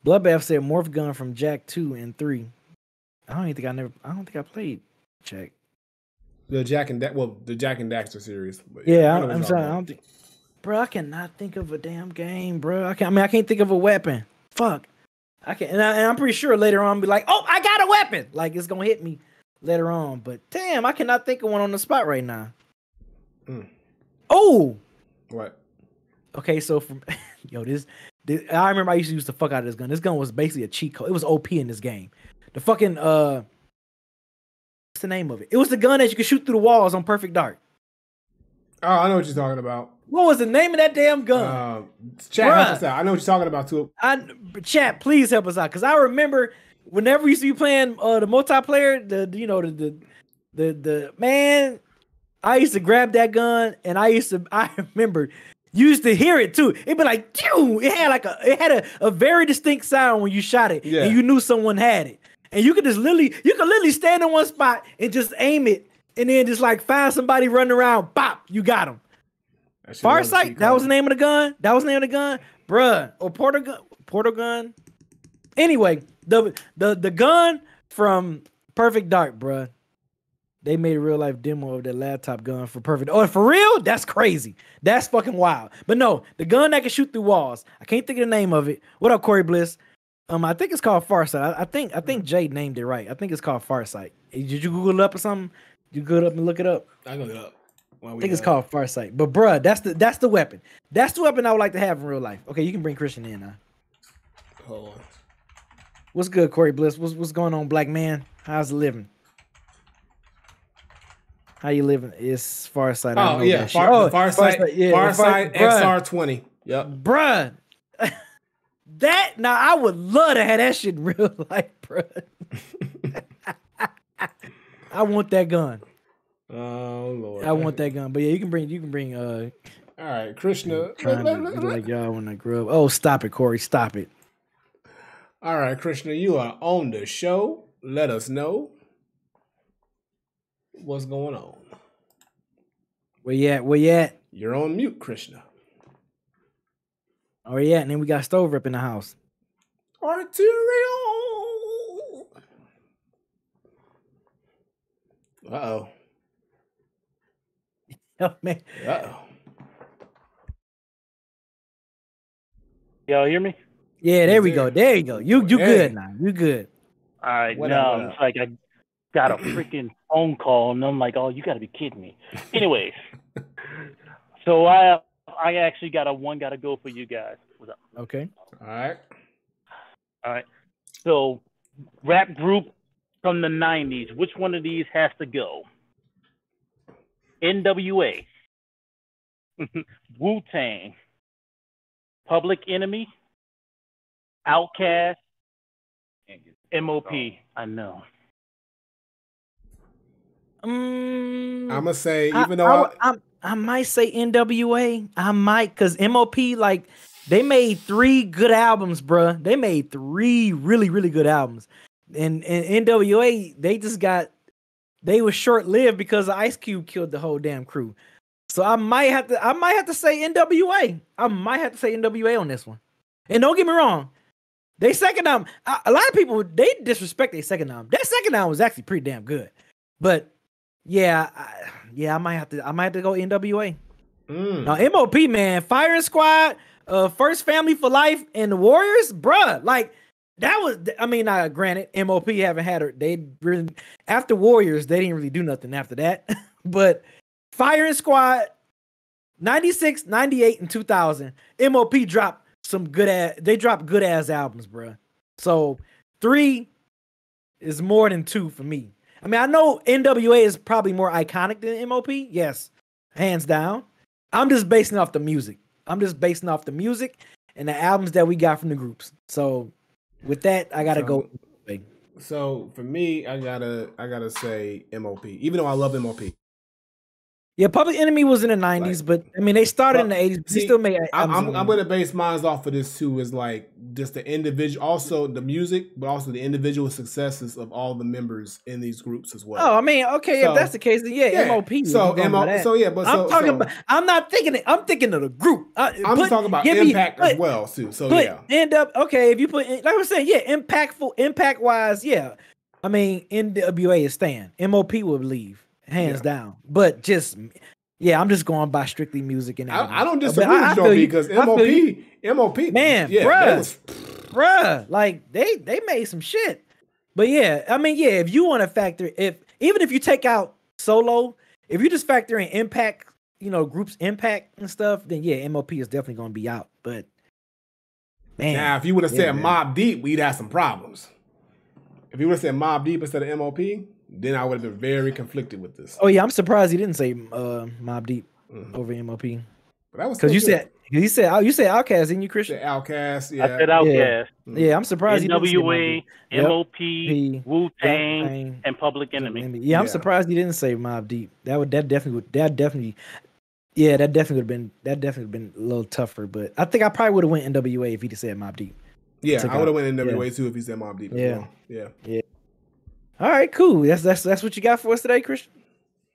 Bloodbath said morph gun from Jak two and three. I don't even think I never. I don't think I played Jak. The Jak and da- well, the Jak and Daxter series. But Yeah, I I, know what I'm you're sorry. I don't think. Bro, I cannot think of a damn game, bro. I can't. I mean, I can't think of a weapon. Fuck. I can't. And, I, and I'm pretty sure later on, I'll be like, oh, I got a weapon. Like it's gonna hit me later on. But damn, I cannot think of one on the spot right now. Mm. Oh. What? Okay, so from yo, this I remember I used to use the fuck out of this gun. This gun was basically a cheat code. It was OP in this game. The fucking uh what's the name of it? It was the gun that you could shoot through the walls on Perfect Dark. Oh, I know what you're talking about. What was the name of that damn gun? Uh, chat, help us out. I know what you're talking about too. I chat, please help us out. Cause I remember whenever we used to be playing uh the multiplayer, the you know, the the the, the man, I used to grab that gun and I used to I remember you used to hear it too. It'd be like, Pew! it had like a it had a, a very distinct sound when you shot it, Yeah. and you knew someone had it. And you could just literally you could literally stand in one spot and just aim it, and then just like find somebody running around, bop, you got him. That shit was a Farsight, that was the name of the gun. That was the name of the gun, bruh. Or portal gun, portal gun. Anyway, the the the gun from Perfect Dark, bruh. They made a real life demo of that laptop gun for Perfect. Oh, for real? That's crazy. That's fucking wild. But no, the gun that can shoot through walls. I can't think of the name of it. What up, Corey Bliss? Um, I think it's called Farsight. I, I think I think Jay named it right. I think it's called Farsight. Did you Google it up or something? You go up and look it up. I look it up. I think it's uh, called Farsight. But bruh, that's the that's the weapon. That's the weapon I would like to have in real life. Okay, you can bring Christian in now. Hold on. What's good, Corey Bliss? What's what's going on, black man? How's it living? How you living? It's Farsight. I Oh yeah. Far, Oh, Farsight, yeah, Far- Farsight bruh, XR20. Yep. bruh. that now I would love to have that shit in real life, bruh. I want that gun. Oh lord. I want that gun. But yeah, you can bring you can bring uh All right, Krishna. trying to like y'all when I grew up. Oh, stop it, Corey. Stop it. All right, Krishna, you are on the show. Let us know what's going on. Where you at? Where you at? You're on mute, Krishna. Oh yeah, and then we got Stover in the house. Arterial. Uh oh. Oh man. Uh oh. Y'all hear me? Yeah, there we go. There you go. You you Hey. good now. You good. All right, What now up, what it's up? like I got a freaking phone call, and I'm like, "Oh, you got to be kidding me." Anyways, so I I actually got a one got to go for you guys. What's up? Okay. All right. All right, so rap group from the '90s. Which one of these has to go? NWA, Wu Tang, Public Enemy, Outkast, MOP. Oh. I know. Um, I'm gonna say, I, even though I, I, I, I might say NWA. I might because MOP like they made three good albums, bruh. They made three really really good albums, and and NWA they just got they were short lived because Ice Cube killed the whole damn crew. So I might have to I might have to say NWA. I might have to say NWA on this one. And don't get me wrong, they second album. A, a lot of people they disrespect their second album. That second album was actually pretty damn good, but yeah, I, yeah, I might have to I might have to go NWA. Mm. Now MOP man, Firing Squad, uh, First Family for Life and the Warriors, bruh. Like that was. I mean, uh, granted, MOP haven't had her. They really after Warriors, they didn't really do nothing after that. but Firing Squad, 96, 98, and 2000. MOP dropped some good ass. They dropped good ass albums, bruh. So three is more than two for me. I mean, I know NWA is probably more iconic than MOP. Yes, hands down. I'm just basing off the music. I'm just basing off the music and the albums that we got from the groups. So with that, I gotta So- go. So for me, I gotta I gotta say MOP. Even though I love MOP, Yeah, Public Enemy was in the '90s, but I mean they started in the '80s. But see, still made. I'm, I'm, I'm the gonna base mine off of this too. Is like just the individual, also the music, but also the individual successes of all the members in these groups as well. Oh, I mean, okay, So- if that's the case, then yeah, Yeah, MOP. So you're going by MO, so yeah, but so, I'm talking so about. I'm not thinking it. I'm thinking of the group. I, I'm just talking about impact as well too. So yeah, end up okay. If you put like I was saying, yeah, impactful, impact wise, yeah. I mean, NWA is staying. MOP would leave hands Yeah. down. But just yeah, I'm just going by strictly music and. I, I don't disagree with you because MOP. MOP, Man, yeah, bruh. was, bruh, like they they made some shit. But yeah, I mean, yeah, if you want to factor if even if you take out solo, if you just factor in impact, you know, groups impact and stuff, then yeah, MOP is definitely gonna be out. But man, now if you would have Yeah, said man. Mobb Deep, we'd have some problems. If you would have said Mobb Deep instead of MOP, then I would have been very conflicted with this. oh yeah, I'm surprised he didn't say uh Mobb Deep Mhm. over MOP But that was because you good. said you said oh, you said Outkast, didn't you, the Christian? Outkast, yeah. I said Outkast, Yeah, I'm surprised he didn't say Mobb NWA, Deep. Yep. MOP, Wu Tang, Tang, and Public Enemy. Yeah, I'm Yeah. surprised he didn't say Mobb Deep. That would that definitely would that definitely yeah, that definitely would have been that definitely been a little tougher. But I think I probably would have went NWA if he'd have said Mobb Deep. yeah, I would have went in NWA too if he said Mobb Deep. as Yeah. well. yeah. All right, cool. That's that's that's what you got for us today, Christian.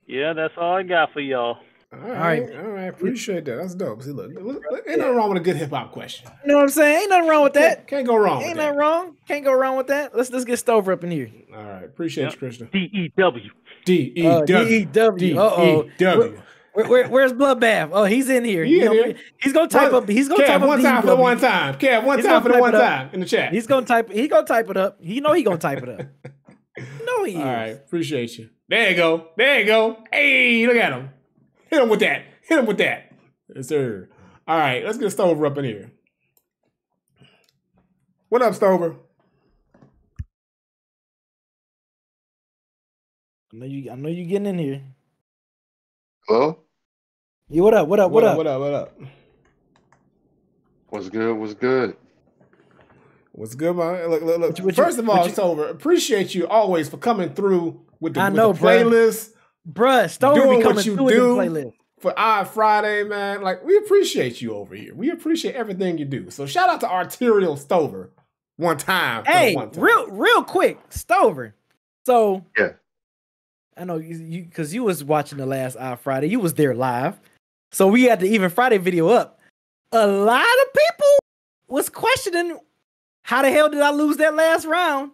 Yeah, that's all I got for y'all. All right. right, all right, appreciate that. That's dope. See, look, look, look, ain't nothing wrong with a good hip hop question. You know what I'm saying? Ain't nothing wrong with that. Can't, can't go wrong Ain't with nothing that. wrong. Can't go wrong with that. Let's let's get Stover up in here. All right, appreciate Yep. you, Christian. D E W. D E Uh, W. DEW. Uh oh. D E W. Where, where, where's Bloodbath? Oh, he's in here. He You in know, here. He's gonna type One- up. He's gonna Kev, type up one time for the one time. Kev, one He's time for the one time in the chat. He's gonna type. He gonna type it up. You know he gonna type it up. You know he is. All right, appreciate you. There you go. There you go. Hey, look at him. Hit him with that. Hit him with that. Yes, sir. All right, let's get Stover up in here. What up, Stover? I know you. I know you getting in here. Hello? Yeah, what up? What up? What, up? What up? What up? What's good? What's good? What's good, man? Look, look, look. What you- what you- First of all, you- Stover, appreciate you always for coming through with the, I with know, the bruh. playlist Bruh, Stover Doing be what coming you through with do. the playlist. for Odd Friday, man. Like, we appreciate you over here. We appreciate everything you do. So shout out to Arterial Stover one time. Hey, one time. real real quick, Stover. So Yeah. I know you you because you was watching the last Odd Friday. You was there live. So we had the even Friday video up. A lot of people was questioning how the hell did I lose that last round?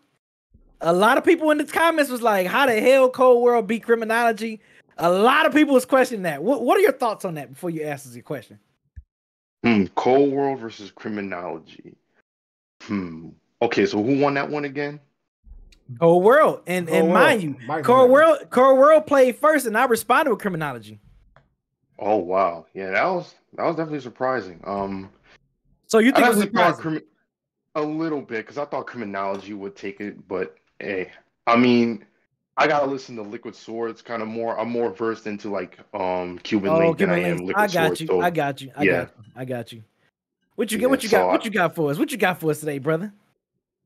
A lot of people in the comments was like, how the hell Cold World beat criminology? A lot of people was questioning that. What what are your thoughts on that before you ask us your question? Hmm. Cold World versus Criminology. Hmm. Okay, so who won that one again? Cold World. And Cold and World. mind you, Mike Cold won World Cold World played first and I responded with criminology. Oh wow. Yeah, that was that was definitely surprising. Um So you I think it was surprising? crimi- a little bit because I thought Criminology would take it, but hey, I mean, I gotta listen to Liquid Swords kind of more. I'm more versed into like um Cuban Oh, Link give than I am links. Liquid I got Swords. you. so I got you. I yeah. got you. I got you. What you Yeah, get? What you got? so What I- you got for us? What you got for us today, brother?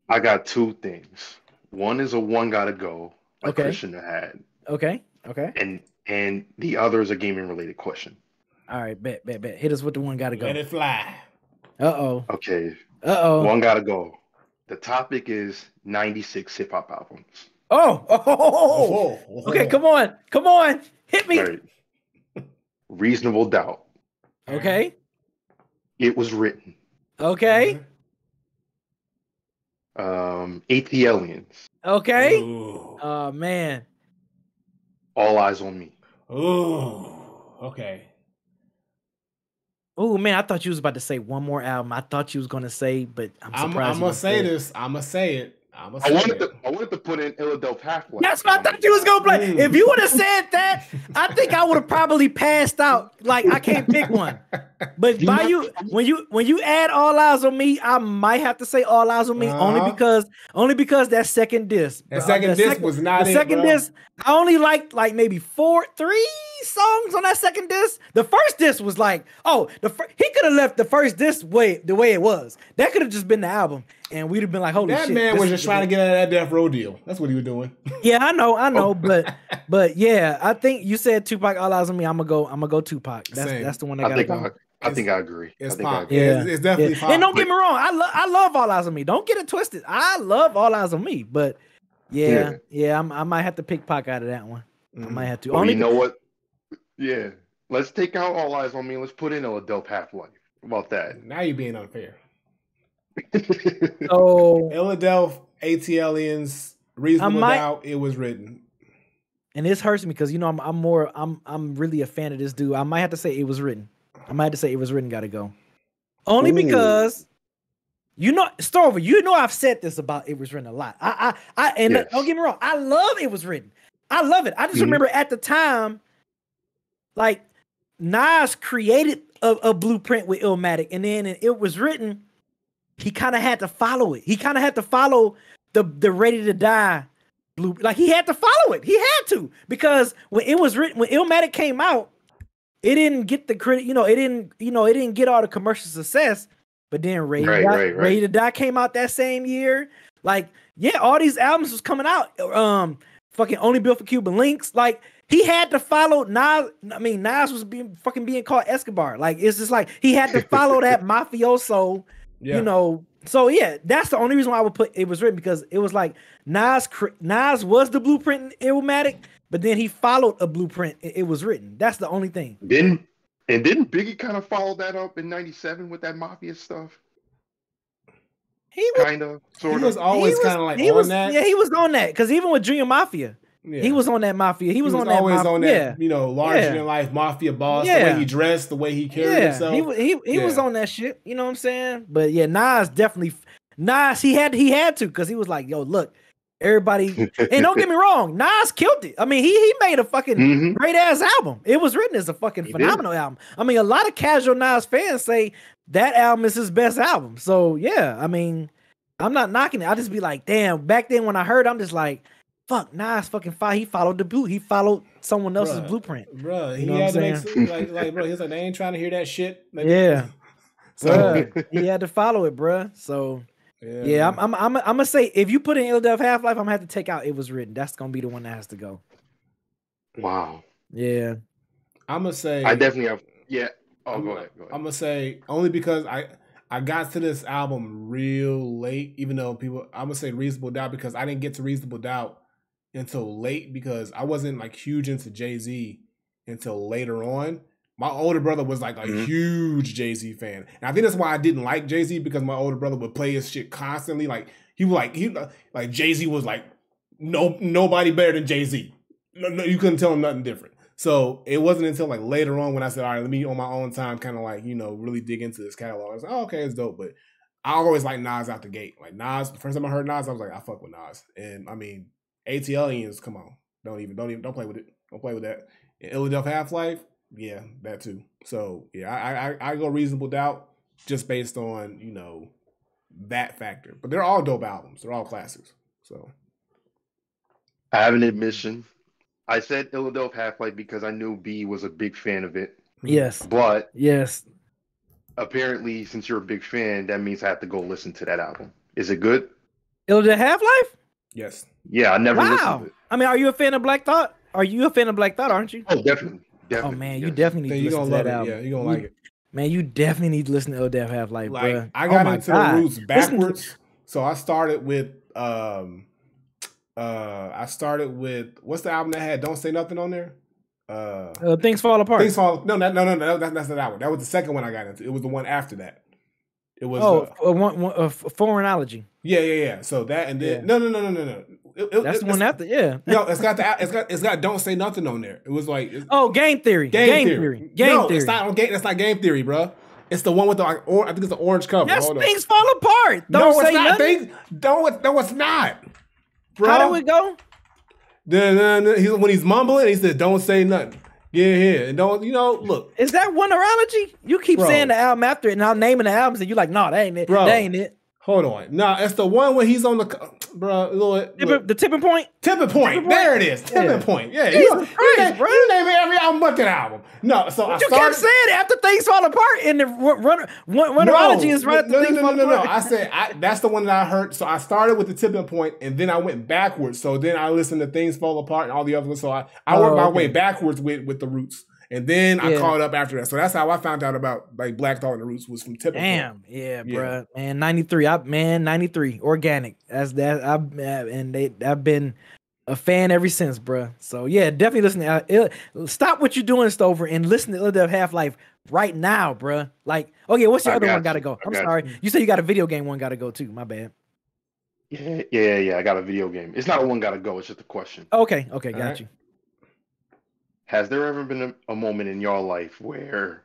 I got two things. One is a one gotta go, like Okay. Christian had, Okay. Okay. and and the other is a gaming related question. All right. Bet. Bet. Bet. Hit us with the one. Gotta go. Let it fly. Uh oh. Okay, Uh oh. one gotta go. The topic is 96 hip hop albums. Oh. Oh. oh, oh, oh. Okay. Come on. Come on. Hit me. Right. Reasonable doubt. Okay. It was written. Okay. Um, ATLiens. Okay. Ooh. Oh man. All eyes on me. Oh, Okay. Oh man, I thought you was about to say one more album. I thought you was gonna say, but I'm surprised. I'm. I'm gonna say it. this. I'm gonna say it. I'm gonna I say wanted to I wanted to put in Illadelph half life. That's what I thought you was gonna play. Mm. If you would have said that, I think I would have probably passed out. Like I can't pick one. But You by know- you, when you when you add all eyes on me, I might have to say all eyes on me only Uh-huh. because only because that second disc. That bro, second the disc was not the it, second bro. disc. I only liked like maybe four, three songs on that second disc. The first disc was like, oh, the fir- he could have left the first disc way the way it was. That could have just been the album, and we'd have been like, holy That shit. That man was just trying to get out of that death row deal. That's what he was doing. yeah, I know, I know, but but yeah, I think you said Tupac all eyes on me. I'm gonna go. I'm gonna go Tupac. That's Same. that's the one I I gotta think go. I, I think I agree. It's I pop. agree. Yeah, Yeah, it's, it's definitely yeah. pop. And don't get me wrong, I love I love all eyes on me. Don't get it twisted. I love all eyes on me, but yeah, yeah, Yeah. I'm, I might have to pick Pac out of that one. I Mhm. might have to. Well, Only you know what? Yeah. Let's take out all eyes on me. Let's put in Illadelph half life. About that? Now you're being unfair. So, Illadelph, ATLians, reasonable might- doubt. It was written. and this hurts me because you know I'm I'm more I'm I'm really a fan of this dude. I might have to say it was written. I might have to say it was written. Got to go. Only Ooh. because. You know, Stover, you know I've said this about it was written a lot. I I I and Yes. don't get me wrong, I love it was written. I love it. I just Mhm. remember at the time, like Nas created a, a blueprint with Illmatic, and then it was written. He kind of had to follow it. He kind of had to follow the the Ready to Die blue. Like he had to follow it. He had to because when it was written, when Illmatic came out, it didn't get the credit. You know, it didn't. You know, it didn't get all the commercial success. But then Ready, Right, to Die, right, right. Ready to Die came out that same year. Like, yeah, all these albums was coming out. Um, fucking only built for Cuban Linx. Like he had to follow Nas. I mean, Nas was being fucking being called Escobar. Like it's just like he had to follow that mafioso. Yeah. You know. So yeah, that's the only reason why I would put it was written because it was like Nas. Nas was the blueprint in Illmatic, but then he followed a blueprint. It, it was written. That's the only thing. Didn't and didn't Biggie kind of follow that up in '97 with that mafia stuff? He was. Kind of, he sort was of. always he was- kind of like he on was, that. Yeah, he was on that because even with Junior Mafia, Yeah. he was on that mafia. He was, on that. always mafia. on that, Yeah, you know, larger Yeah. than life mafia boss. The way he dressed, the way he carried yeah. himself. He was he, he was on that shit. You know what I'm saying? But yeah, Nas definitely. Nas he had he had to because he was like, yo, look, everybody. and don't get me wrong, Nas killed it. I mean, he he made a fucking Mhm. great ass album. It was written as a fucking He did. phenomenal album. I mean, a lot of casual Nas fans say that album is his best album. So yeah, I mean, I'm not knocking it. I just be like, damn. Back then when I heard, I'm just like, fuck, Nas fucking fire. He followed the blue. He followed someone else's Bruh. blueprint. Bro, he You know what had to I'm make saying? some, like, like, bro, he was like, they ain't trying to hear that shit. Like, Yeah. So, Bruh, he had to follow it, bro. So yeah, yeah, I'm. I'm I'm, I'm gonna say if you put in Illadelph Half Life, I'm gonna have to take out it was written. That's gonna be the one that has to go. Wow. Yeah. I'm gonna say. I definitely have. Yeah. Oh, I'm, go ahead. Go ahead. I'm gonna say only because I I got to this album real late, even though people I'm gonna say Reasonable Doubt because I didn't get to Reasonable Doubt until late because I wasn't like huge into Jay Z until later on. My older brother was like a Mhm. huge Jay Z fan, and I think that's why I didn't like Jay Z because my older brother would play his shit constantly. Like he was like he like Jay Z was like no nobody better than Jay Z. No, no, you couldn't tell him nothing different. So it wasn't until like later on when I said, all right, let me on my own time kind of like, you know, really dig into this catalog. I was like, oh, okay, it's dope. But I always like Nas out the gate. Like Nas, the first time I heard Nas, I was like, I fuck with Nas. And I mean, ATLians, come on. Don't even, don't even, don't play with it. Don't play with that. And Illadelph Half Life, yeah, that too. So yeah, I, I I go reasonable doubt just based on, you know, that factor. But they're all dope albums. They're all classics. So I have an admission. I said Illadelph Half Life because I knew B was a big fan of it. Mm-hmm. Yes. But Yes. apparently, since you're a big fan, that means I have to go listen to that album. Is it good? Illadelph Half Life? yes. Yeah, I never listened Wow. to it. I mean, are you a fan of Black Thought? Are you a fan of Black Thought, aren't you? Oh, definitely. definitely Oh Definitely. man, you definitely need you to gonna listen to that it. album. Yeah, you're gonna You- like it. Man, you definitely need to listen to Illadelph Half Life, like bruh. I Oh got my into God. the roots Listen- backwards. So I started with um uh I started with what's the album that had Don't Say Nothing on there? Uh Uh, things fall apart. Things Fall No, no, no, no, no, that's that's not that one. That was the second one I got into. It was the one after that. It was oh, uh, uh, one, one, uh, Phrenology. yeah, yeah, yeah. So that and then Yeah. no no no no no no. It- it- That's the one after. Yeah. No, it's got the it's got it's got Don't Say Nothing on there. It was like Oh, game theory. Game, theory. Game no, theory. it's not on game. That's not game theory, bro. It's the one with the or, I think it's the orange cover. Yes, Hold on. things fall apart. Don't no, say it's not. nothing. Things, no, it, no, it's not. Bro, How do we go? Then, then he's, when he's mumbling, he said, "Don't say nothing." Yeah, yeah, and don't you know? Look, Is that Wonderology? You keep Bro. saying the album after it, and I'm naming the albums, and you're like, no, that ain't it. Bro. That ain't it. Hold on. Nah, it's the one when he's on the, bro. Look, Tipping- look. the tipping point. Tipping point. Tipping There Point? it is. Tipping Yeah. point. Yeah. Jesus you, you, Christ, name, bro. you name every album but that album. No, so I You started. kept saying it after things fall apart, and the run, run, Wonderology is right no, no, no, no, no, no. I said I, that's the one that I heard. So I started with the tipping point, and then I went backwards. So then I listened to things fall apart and all the other ones. So I, I Oh, worked my okay. way backwards with with the roots, and then I Yeah. caught up after that. So that's how I found out about like Black Thought and the Roots was from tipping point. Damn, yeah, Yeah. bruh. Man, 93. I man, 93. Organic. That's that I've uh, and they I've been a fan ever since, bruh. So yeah, definitely listen to uh, it- stop what you're doing, Stover, and listen to Little Half Life right now, bruh. Like, okay, what's your I other got one gotta go? I I'm got sorry. You said you got a video game one gotta go too. My bad. Yeah, yeah, yeah. I got a video game. It's not a one gotta go. It's just a question. Okay, okay, got Alright. you. Has there ever been a, a moment in your life where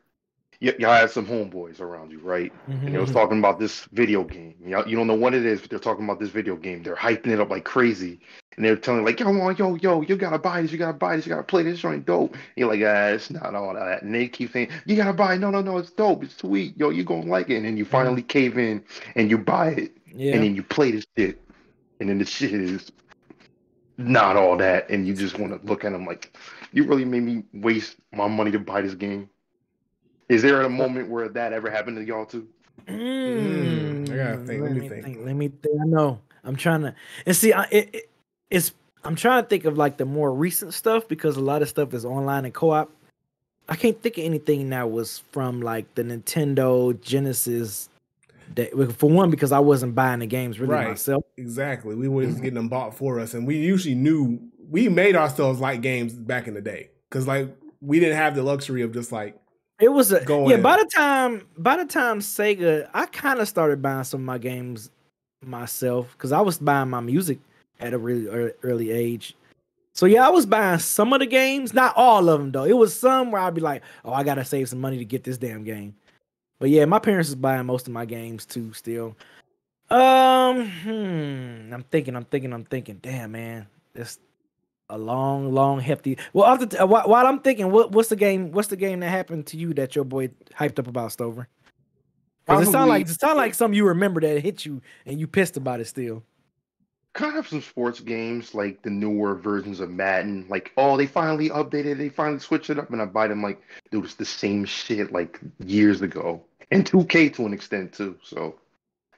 y- y'all had some homeboys around you, right? And they was talking about this video game. Y'all, you don't know what it is, but they're talking about this video game. They're hyping it up like crazy. And they're telling like, yo, yo, yo, yo, you gotta buy this, you gotta buy this, you gotta play this joint dope. And you're like, ah, it's not all that. And they keep saying, you gotta buy it. No, no, no, it's dope, it's sweet. Yo, you gonna like it. And then you finally cave in and you buy it. Yeah. And then you play this shit. And then the shit is not all that. And you just wanna look at them like, you really made me waste my money to buy this game. Is there a moment where that ever happened to y'all too? Mm, I gotta think, let me think. Let me think. I know. I'm trying to and see. I, it, it, it's. I'm trying to think of like the more recent stuff because a lot of stuff is online and co-op. I can't think of anything that was from like the Nintendo Genesis. That, for one, because I wasn't buying the games really Right. myself. Exactly. We were just mm-hmm. getting them bought for us, and we usually knew we made ourselves like games back in the day because like we didn't have the luxury of just like It was a Going yeah. By the time by the time Sega, I kind of started buying some of my games myself because I was buying my music at a really early age. So yeah, I was buying some of the games, not all of them though. It was some where I'd be like, "Oh, I gotta save some money to get this damn game." But yeah, my parents is buying most of my games too. Still, um, hmm, I'm thinking, I'm thinking, I'm thinking. Damn, man, it's a long, long, hefty. Well, after t- uh, while, while I'm thinking, what what's the game? What's the game that happened to you that your boy hyped up about Stover? Because it sound like it sound like something you remember that hit you and you pissed about it still. Kind of some sports games like the newer versions of Madden. Like, oh, they finally updated, they finally switched it up, and I buy them like, dude, it's the same shit like years ago. And 2K to an extent too. So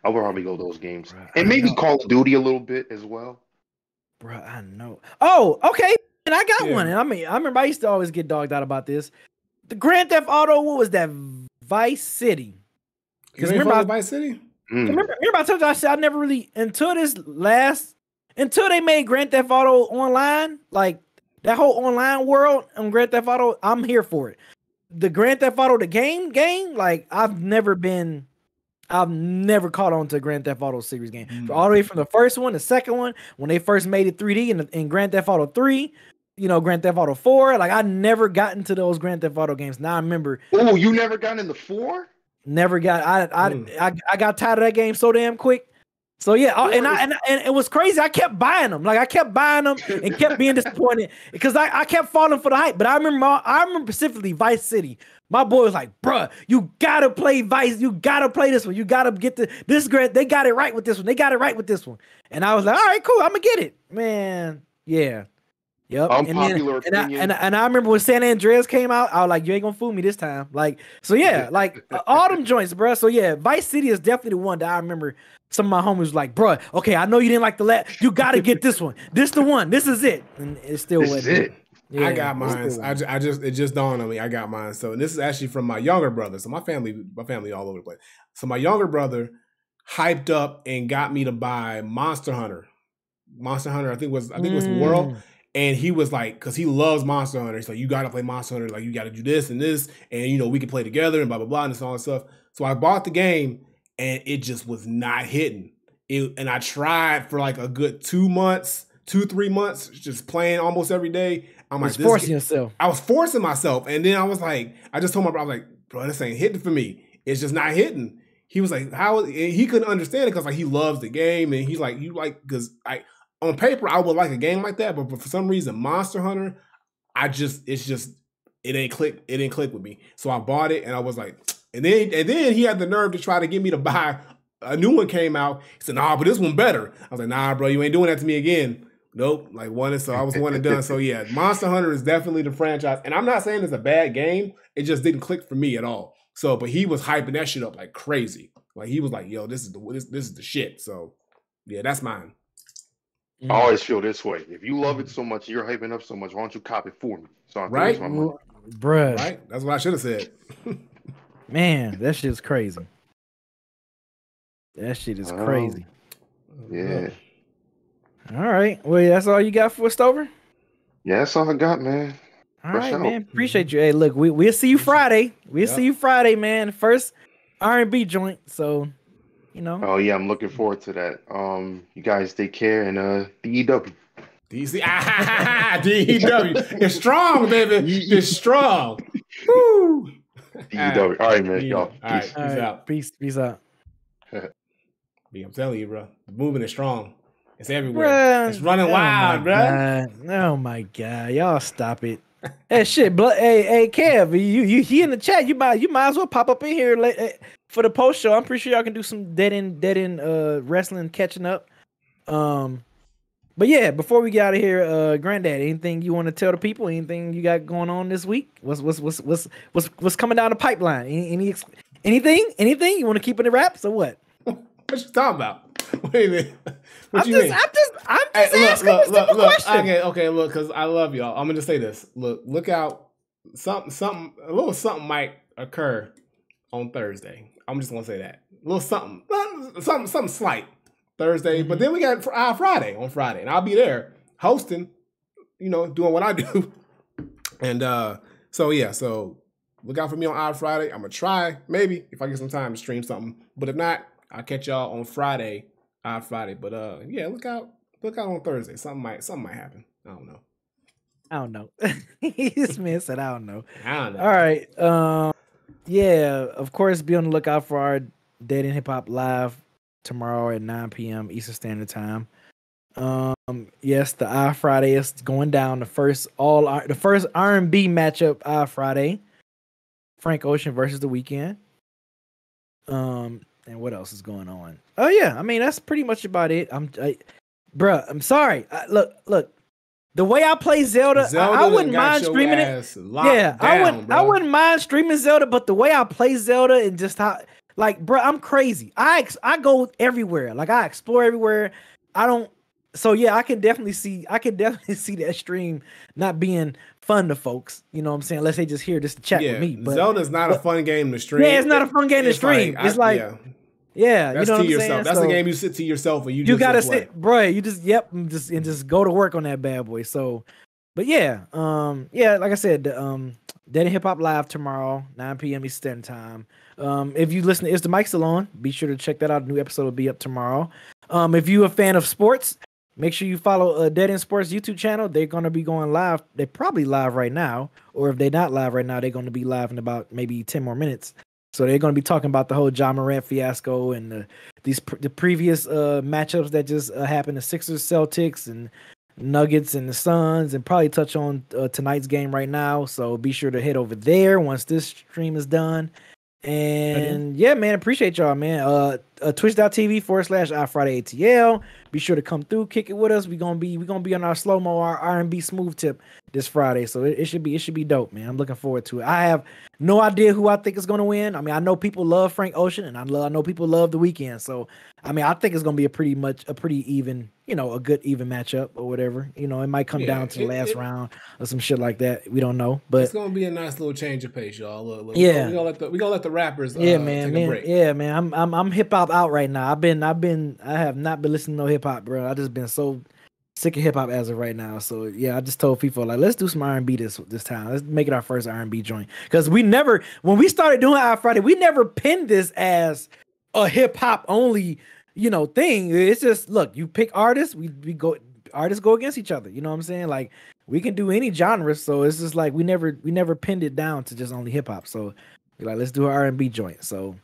I would probably go those games. Bruh, And maybe know. Call of Duty a little bit as well. Bro, I know. Oh, okay. And I got Yeah. one. And I mean, I remember I used to always get dogged out about this. The Grand Theft Auto, what was that? Vice City. because remember remember I- Vice City. Mm. Remember, remember I told you I said I never really until this last until they made Grand Theft Auto online, like that whole online world on Grand Theft Auto, I'm here for it. The Grand Theft Auto, the game, game, like I've never been, I've never caught on to Grand Theft Auto series game. Mm. All the way from the first one, the second one, when they first made it 3D in, in Grand Theft Auto 3, you know, Grand Theft Auto 4. Like I never got into those Grand Theft Auto games. Now I remember Oh, you never got in the four? Never got I I, Mm. I I got tired of that game so damn quick. So yeah, uh, and I and, and it was crazy. I kept buying them, like I kept buying them and kept being disappointed because I, I kept falling for the hype. But I remember my- I remember specifically Vice City. My boy was like, "Bruh, you gotta play Vice. You gotta play this one. You gotta get the this great. They got it right with this one. They got it right with this one." And I was like, "All right, cool. I'm gonna get it, man. Yeah, yep." and, then, Unpopular and, I, and, I- and I remember when San Andreas came out, I was like, "You ain't gonna fool me this time." Like, so yeah, like all them joints, bruh. So yeah, Vice City is definitely the one that I remember. Some of my homies was like, "Bruh, okay, I know you didn't like the last. You gotta get this one. This the one. This is it." And it still This wasn't. is it. Yeah, I got mine. I just, I just, it just dawned on me. I got mine. So this is actually from my younger brother. So my family, my family all over the place. So my younger brother hyped up and got me to buy Monster Hunter. Monster Hunter, I think was, I think it was World. Mm. And he was like, because he loves Monster Hunter. He's like, you got to play Monster Hunter. Like, you got to do this and this. And, you know, we can play together and blah, blah, blah, and this and all this stuff. So I bought the game and it just was not hitting. It, and I tried for like a good two months, two, three months, just playing almost every day. I'm like, forcing ga- yourself. I was forcing myself. And then I was like, I just told my brother, I was like, bro, this ain't hitting for me. it's just not hitting. He was like, how he couldn't understand it because like he loves the game and he's like, you like because I on paper I would like a game like that, but, but for some reason Monster Hunter, I just it's just it ain't click it didn't click with me. So I bought it and I was like, and then and then he had the nerve to try to get me to buy a new one came out. He said, nah, but this one better. I was like, nah, bro, you ain't doing that to me again. Nope, like one and so I was one and done. So yeah, Monster Hunter is definitely the franchise, and I'm not saying it's a bad game. It just didn't click for me at all. So, but he was hyping that shit up like crazy. Like he was like, "Yo, this is the this, this is the shit." So, yeah, that's mine. Mm. I always feel this way. If you love it so much, you're hyping up so much. Why don't you cop it for me? So I Right? my money. Bruh, Right? That's what I should have said. man, that shit's crazy. That shit is Oh. crazy. Yeah, All right, well, that's all you got for us, Stover. yeah. That's all I got, man. All Fresh right, out. man. Appreciate you. Hey, look, we we'll see you Friday. We'll Yep. see you Friday, man. First R and B joint. So, you know, Oh yeah, I'm looking forward to that. Um, you guys take care and uh, DEW. DC, ah, DEW, it's strong, baby. It's strong. Woo. DEW. All right, man. Yeah. Y'all. All right. Peace. all Peace right, out. peace, peace out. B, I'm telling you, bro. The movement is strong. It's everywhere. Bruh, It's running oh wild, my bro. God. Oh my god, y'all stop it. hey shit, blo- hey, hey, Kev, you you he in the chat. You might you might as well pop up in here like, eh, for the post show. I'm pretty sure y'all can do some dead end dead end uh wrestling catching up. Um, but yeah, before we get out of here, uh, Granddad, anything you want to tell the people? Anything you got going on this week? What's what's what's what's what's what's coming down the pipeline? Any, any anything anything you want to keep in the wraps or what? What you talking about? Wait a minute. What I'm you just mean? I'm just I'm Hey, just look, asking look, a look, look. question. Okay, okay, look, because I love y'all. I'm gonna say this. Look, look out. Something, something, a little something might occur on Thursday. I'm just gonna say that. A little something, something, something slight Thursday. Mm-hmm. But then we got uh, Friday on Friday, and I'll be there hosting. You know, doing what I do. And uh so yeah, so look out for me on Odd Friday. I'm gonna try maybe if I get some time to stream something. But if not, I'll catch y'all on Friday, Odd Friday. But uh yeah, look out, look out on Thursday. Something might something might happen. I don't know. I don't know. man said I don't know. I don't know. All right. Um yeah, of course be on the lookout for our Dead End Hip Hop live tomorrow at 9 p.m. Eastern Standard Time. Um yes, the I Friday is going down. The first all the first R&B matchup I Friday. Frank Ocean versus the Weeknd. Um and what else is going on? Oh yeah, I mean that's pretty much about it. I'm I, bruh, I'm sorry. I, look, look. The way I play Zelda, I- Zelda I, done wouldn't mind streaming it. Yeah, I wouldn't. I wouldn't mind streaming Zelda, but the way I play Zelda and just how, like, bro, I'm crazy. I ex- I go everywhere. Like, I explore everywhere. I don't. So yeah, I can definitely see. I can definitely see that stream not being fun to folks. You know what I'm saying? Unless they just here just to chat Yeah, with me. But Zelda's not a fun game to stream. yeah, it's not a fun game to stream. I- it's like, yeah, yeah, that's you know to what I'm yourself. saying. That's So- a game you sit to yourself and you, you just gotta sit, bro. You just yep, and just and just go to work on that bad boy. So, but yeah, um, yeah, like I said, um, Dead Hip Hop live tomorrow, 9 p.m. Eastern time. Um, if you listen, to is the mic still on? Be sure to check that out. A New episode will be up tomorrow. Um, if you are a fan of sports, make sure you follow uh, Dead End Sports YouTube channel. They're gonna be going live. They're probably live right now, or if they're not live right now, they're gonna be live in about maybe 10 more minutes. So they're going to be talking about the whole Ja Morant fiasco and the, these pr- the previous uh, matchups that just uh, happened: the Sixers, Celtics, and Nuggets and the Suns, and probably touch on uh, tonight's game right now. So be sure to head over there once this stream is done. And yeah, man, appreciate y'all, man. Uh, uh twitch.tv forward slash I Friday ATL. Be sure to come through, kick it with us. we gonna be we gonna be on our slow mo, our R and B smooth tip this Friday. So it, it should be it should be dope, man. I'm looking forward to it. I have no idea who I think is gonna win. I mean, I know people love Frank Ocean, and I love I know people love the Weeknd. So I mean, I think it's gonna be a pretty much a pretty even, you know, a good even matchup or whatever. You know, it might come Yeah, down to the last it- round or some shit like that. We don't know, but It's gonna be a nice little change of pace, y'all. Look, look, Yeah. we gonna let the we gonna let the rappers. yeah, uh, man, take a man, break. yeah, man. I'm I'm I'm hip hop out right now. I've been I've been I have not been listening to no hip hop, bro. I just been so sick of hip hop as of right now. So yeah, I just told people like let's do some R and B this this time. Let's make it our first R and B joint because we never when we started doing our Friday, we never pinned this as a hip hop only you know thing. It's just look, you pick artists, we we go artists go against each other. You know what I'm saying? Like we can do any genre. So it's just like we never we never pinned it down to just only hip hop. So Be like, let's do an R and B joint. So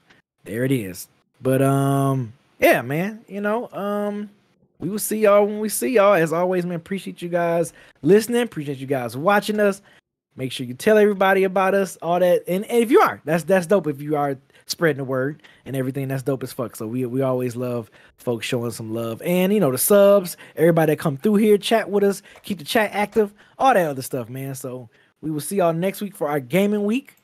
there it is. But um, yeah, man. You know, um, we will see y'all when we see y'all. As always, man. Appreciate you guys listening. Appreciate you guys watching us. Make sure you tell everybody about us, all that. And, and if you are, that's that's dope. If you are spreading the word and everything, that's dope as fuck. So we we always love folks showing some love. And you know, the subs, everybody that come through here, chat with us, keep the chat active, all that other stuff, man. So we will see y'all next week for our gaming week.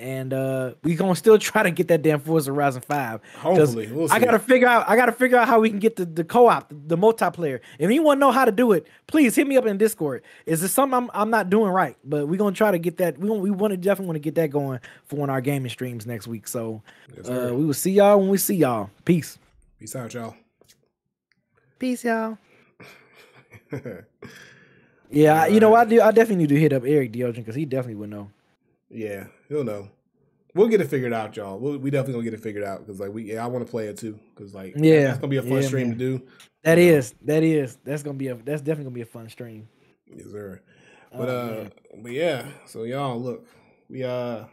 And uh we gonna still try to get that damn Forza Horizon 5. Hopefully, we'll see. I gotta figure out. I gotta figure out how we can get the, the co-op, the, the multiplayer. If anyone know how to do it, please hit me up in Discord. Is this something I'm, I'm not doing right? But we're gonna try to get that. We want we want to definitely want to get that going for one of our gaming streams next week. So Yes, uh, we will see y'all when we see y'all. Peace. Peace out, y'all. Peace, y'all. Yeah, I- you know I do. I definitely need to hit up Eric Diogen because he definitely would know. Yeah, he'll know. We'll get it figured out, y'all. We'll, we definitely gonna get it figured out because like we, yeah, I want to play it too because like Yeah, that's gonna be a fun yeah, stream man. to do. That is, that is, that's gonna be a, that's definitely gonna be a fun stream. Yes, sir. But Oh, uh, man. but yeah. So y'all, look, we uh,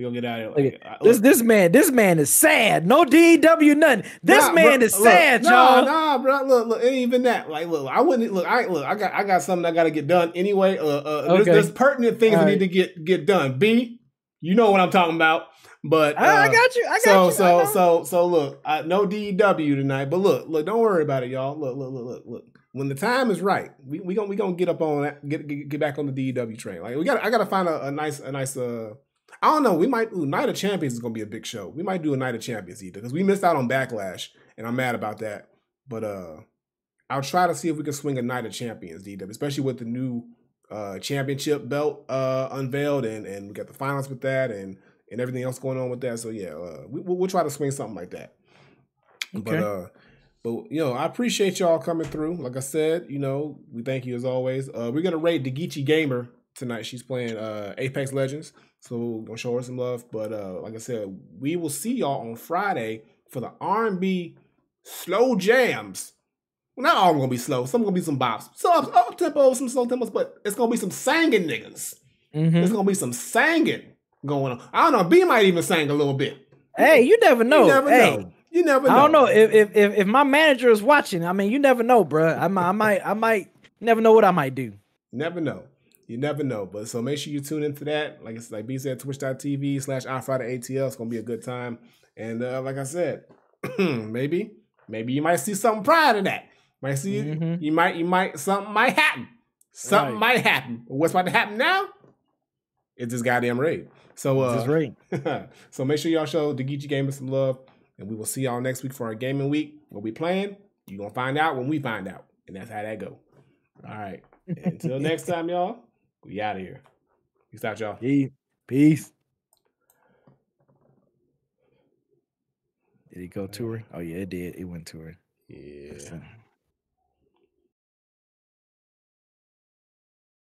we gonna get out of here. Like, I- this look- this man, this man is sad. No DW, nothing. This Nah, man bro, is look, sad, nah, y'all. Nah, bro. Look, look, ain't even that. Like, look, I wouldn't look. I look. I got, I got something I got to get done anyway. Uh, uh there's, Okay. there's pertinent things All that right. need to get get done. B, you know what I'm talking about. But uh, I, I got you. I got so you. I so so so look, I, no DW tonight. But look, look, don't worry about it, y'all. Look, look, look, look, look. When the time is right, we we gonna we gonna get up on that, get get, get back on the DW train. Like we got, I gotta find a, a nice a nice uh. I don't know. We might ooh, Night of Champions is gonna be a big show. We might do a Night of Champions either because we missed out on Backlash, and I'm mad about that. But uh, I'll try to see if we can swing a Night of Champions DW, especially with the new uh championship belt uh unveiled, and and we got the finals with that, and and everything else going on with that. So yeah, uh, we, we'll, we'll try to swing something like that. But uh, but you know, I appreciate y'all coming through. Like I said, you know, we thank you as always. Uh, we're gonna raid Degichi Gamer tonight. She's playing uh Apex Legends, so gonna show her some love. But uh, like I said, we will see y'all on Friday for the R&B slow jams. Well, not all gonna be slow. Some gonna be some bops, some up, tempo, some slow tempos, but it's gonna be some singing niggas. Mhm. There's gonna be some singing going on. I don't know. B might even sing a little bit. Hey, you never know. You never hey, know. You never know. I don't know if, if if if my manager is watching. I mean, you never know, bruh. I might, I might, I might never know what I might do. Never know. You never know. But so make sure you tune into that. Like it's like B said, twitch.tv slash iFriday ATL. It's gonna be a good time. And uh, like I said, maybe, maybe you might see something prior to that. Might see Mhm. you might you might something might happen. Something Right. might happen. What's about to happen now? It's this goddamn raid. So uh right. so make sure y'all show the Geechee Gamers some love. And we will see y'all next week for our gaming week. What we playing, you gonna find out when we find out. And that's how that go. All right. Until next time, y'all. We out of here. Peace out, y'all. Peace. Peace. Did it go touring? Oh yeah, it did. It went touring. Yeah.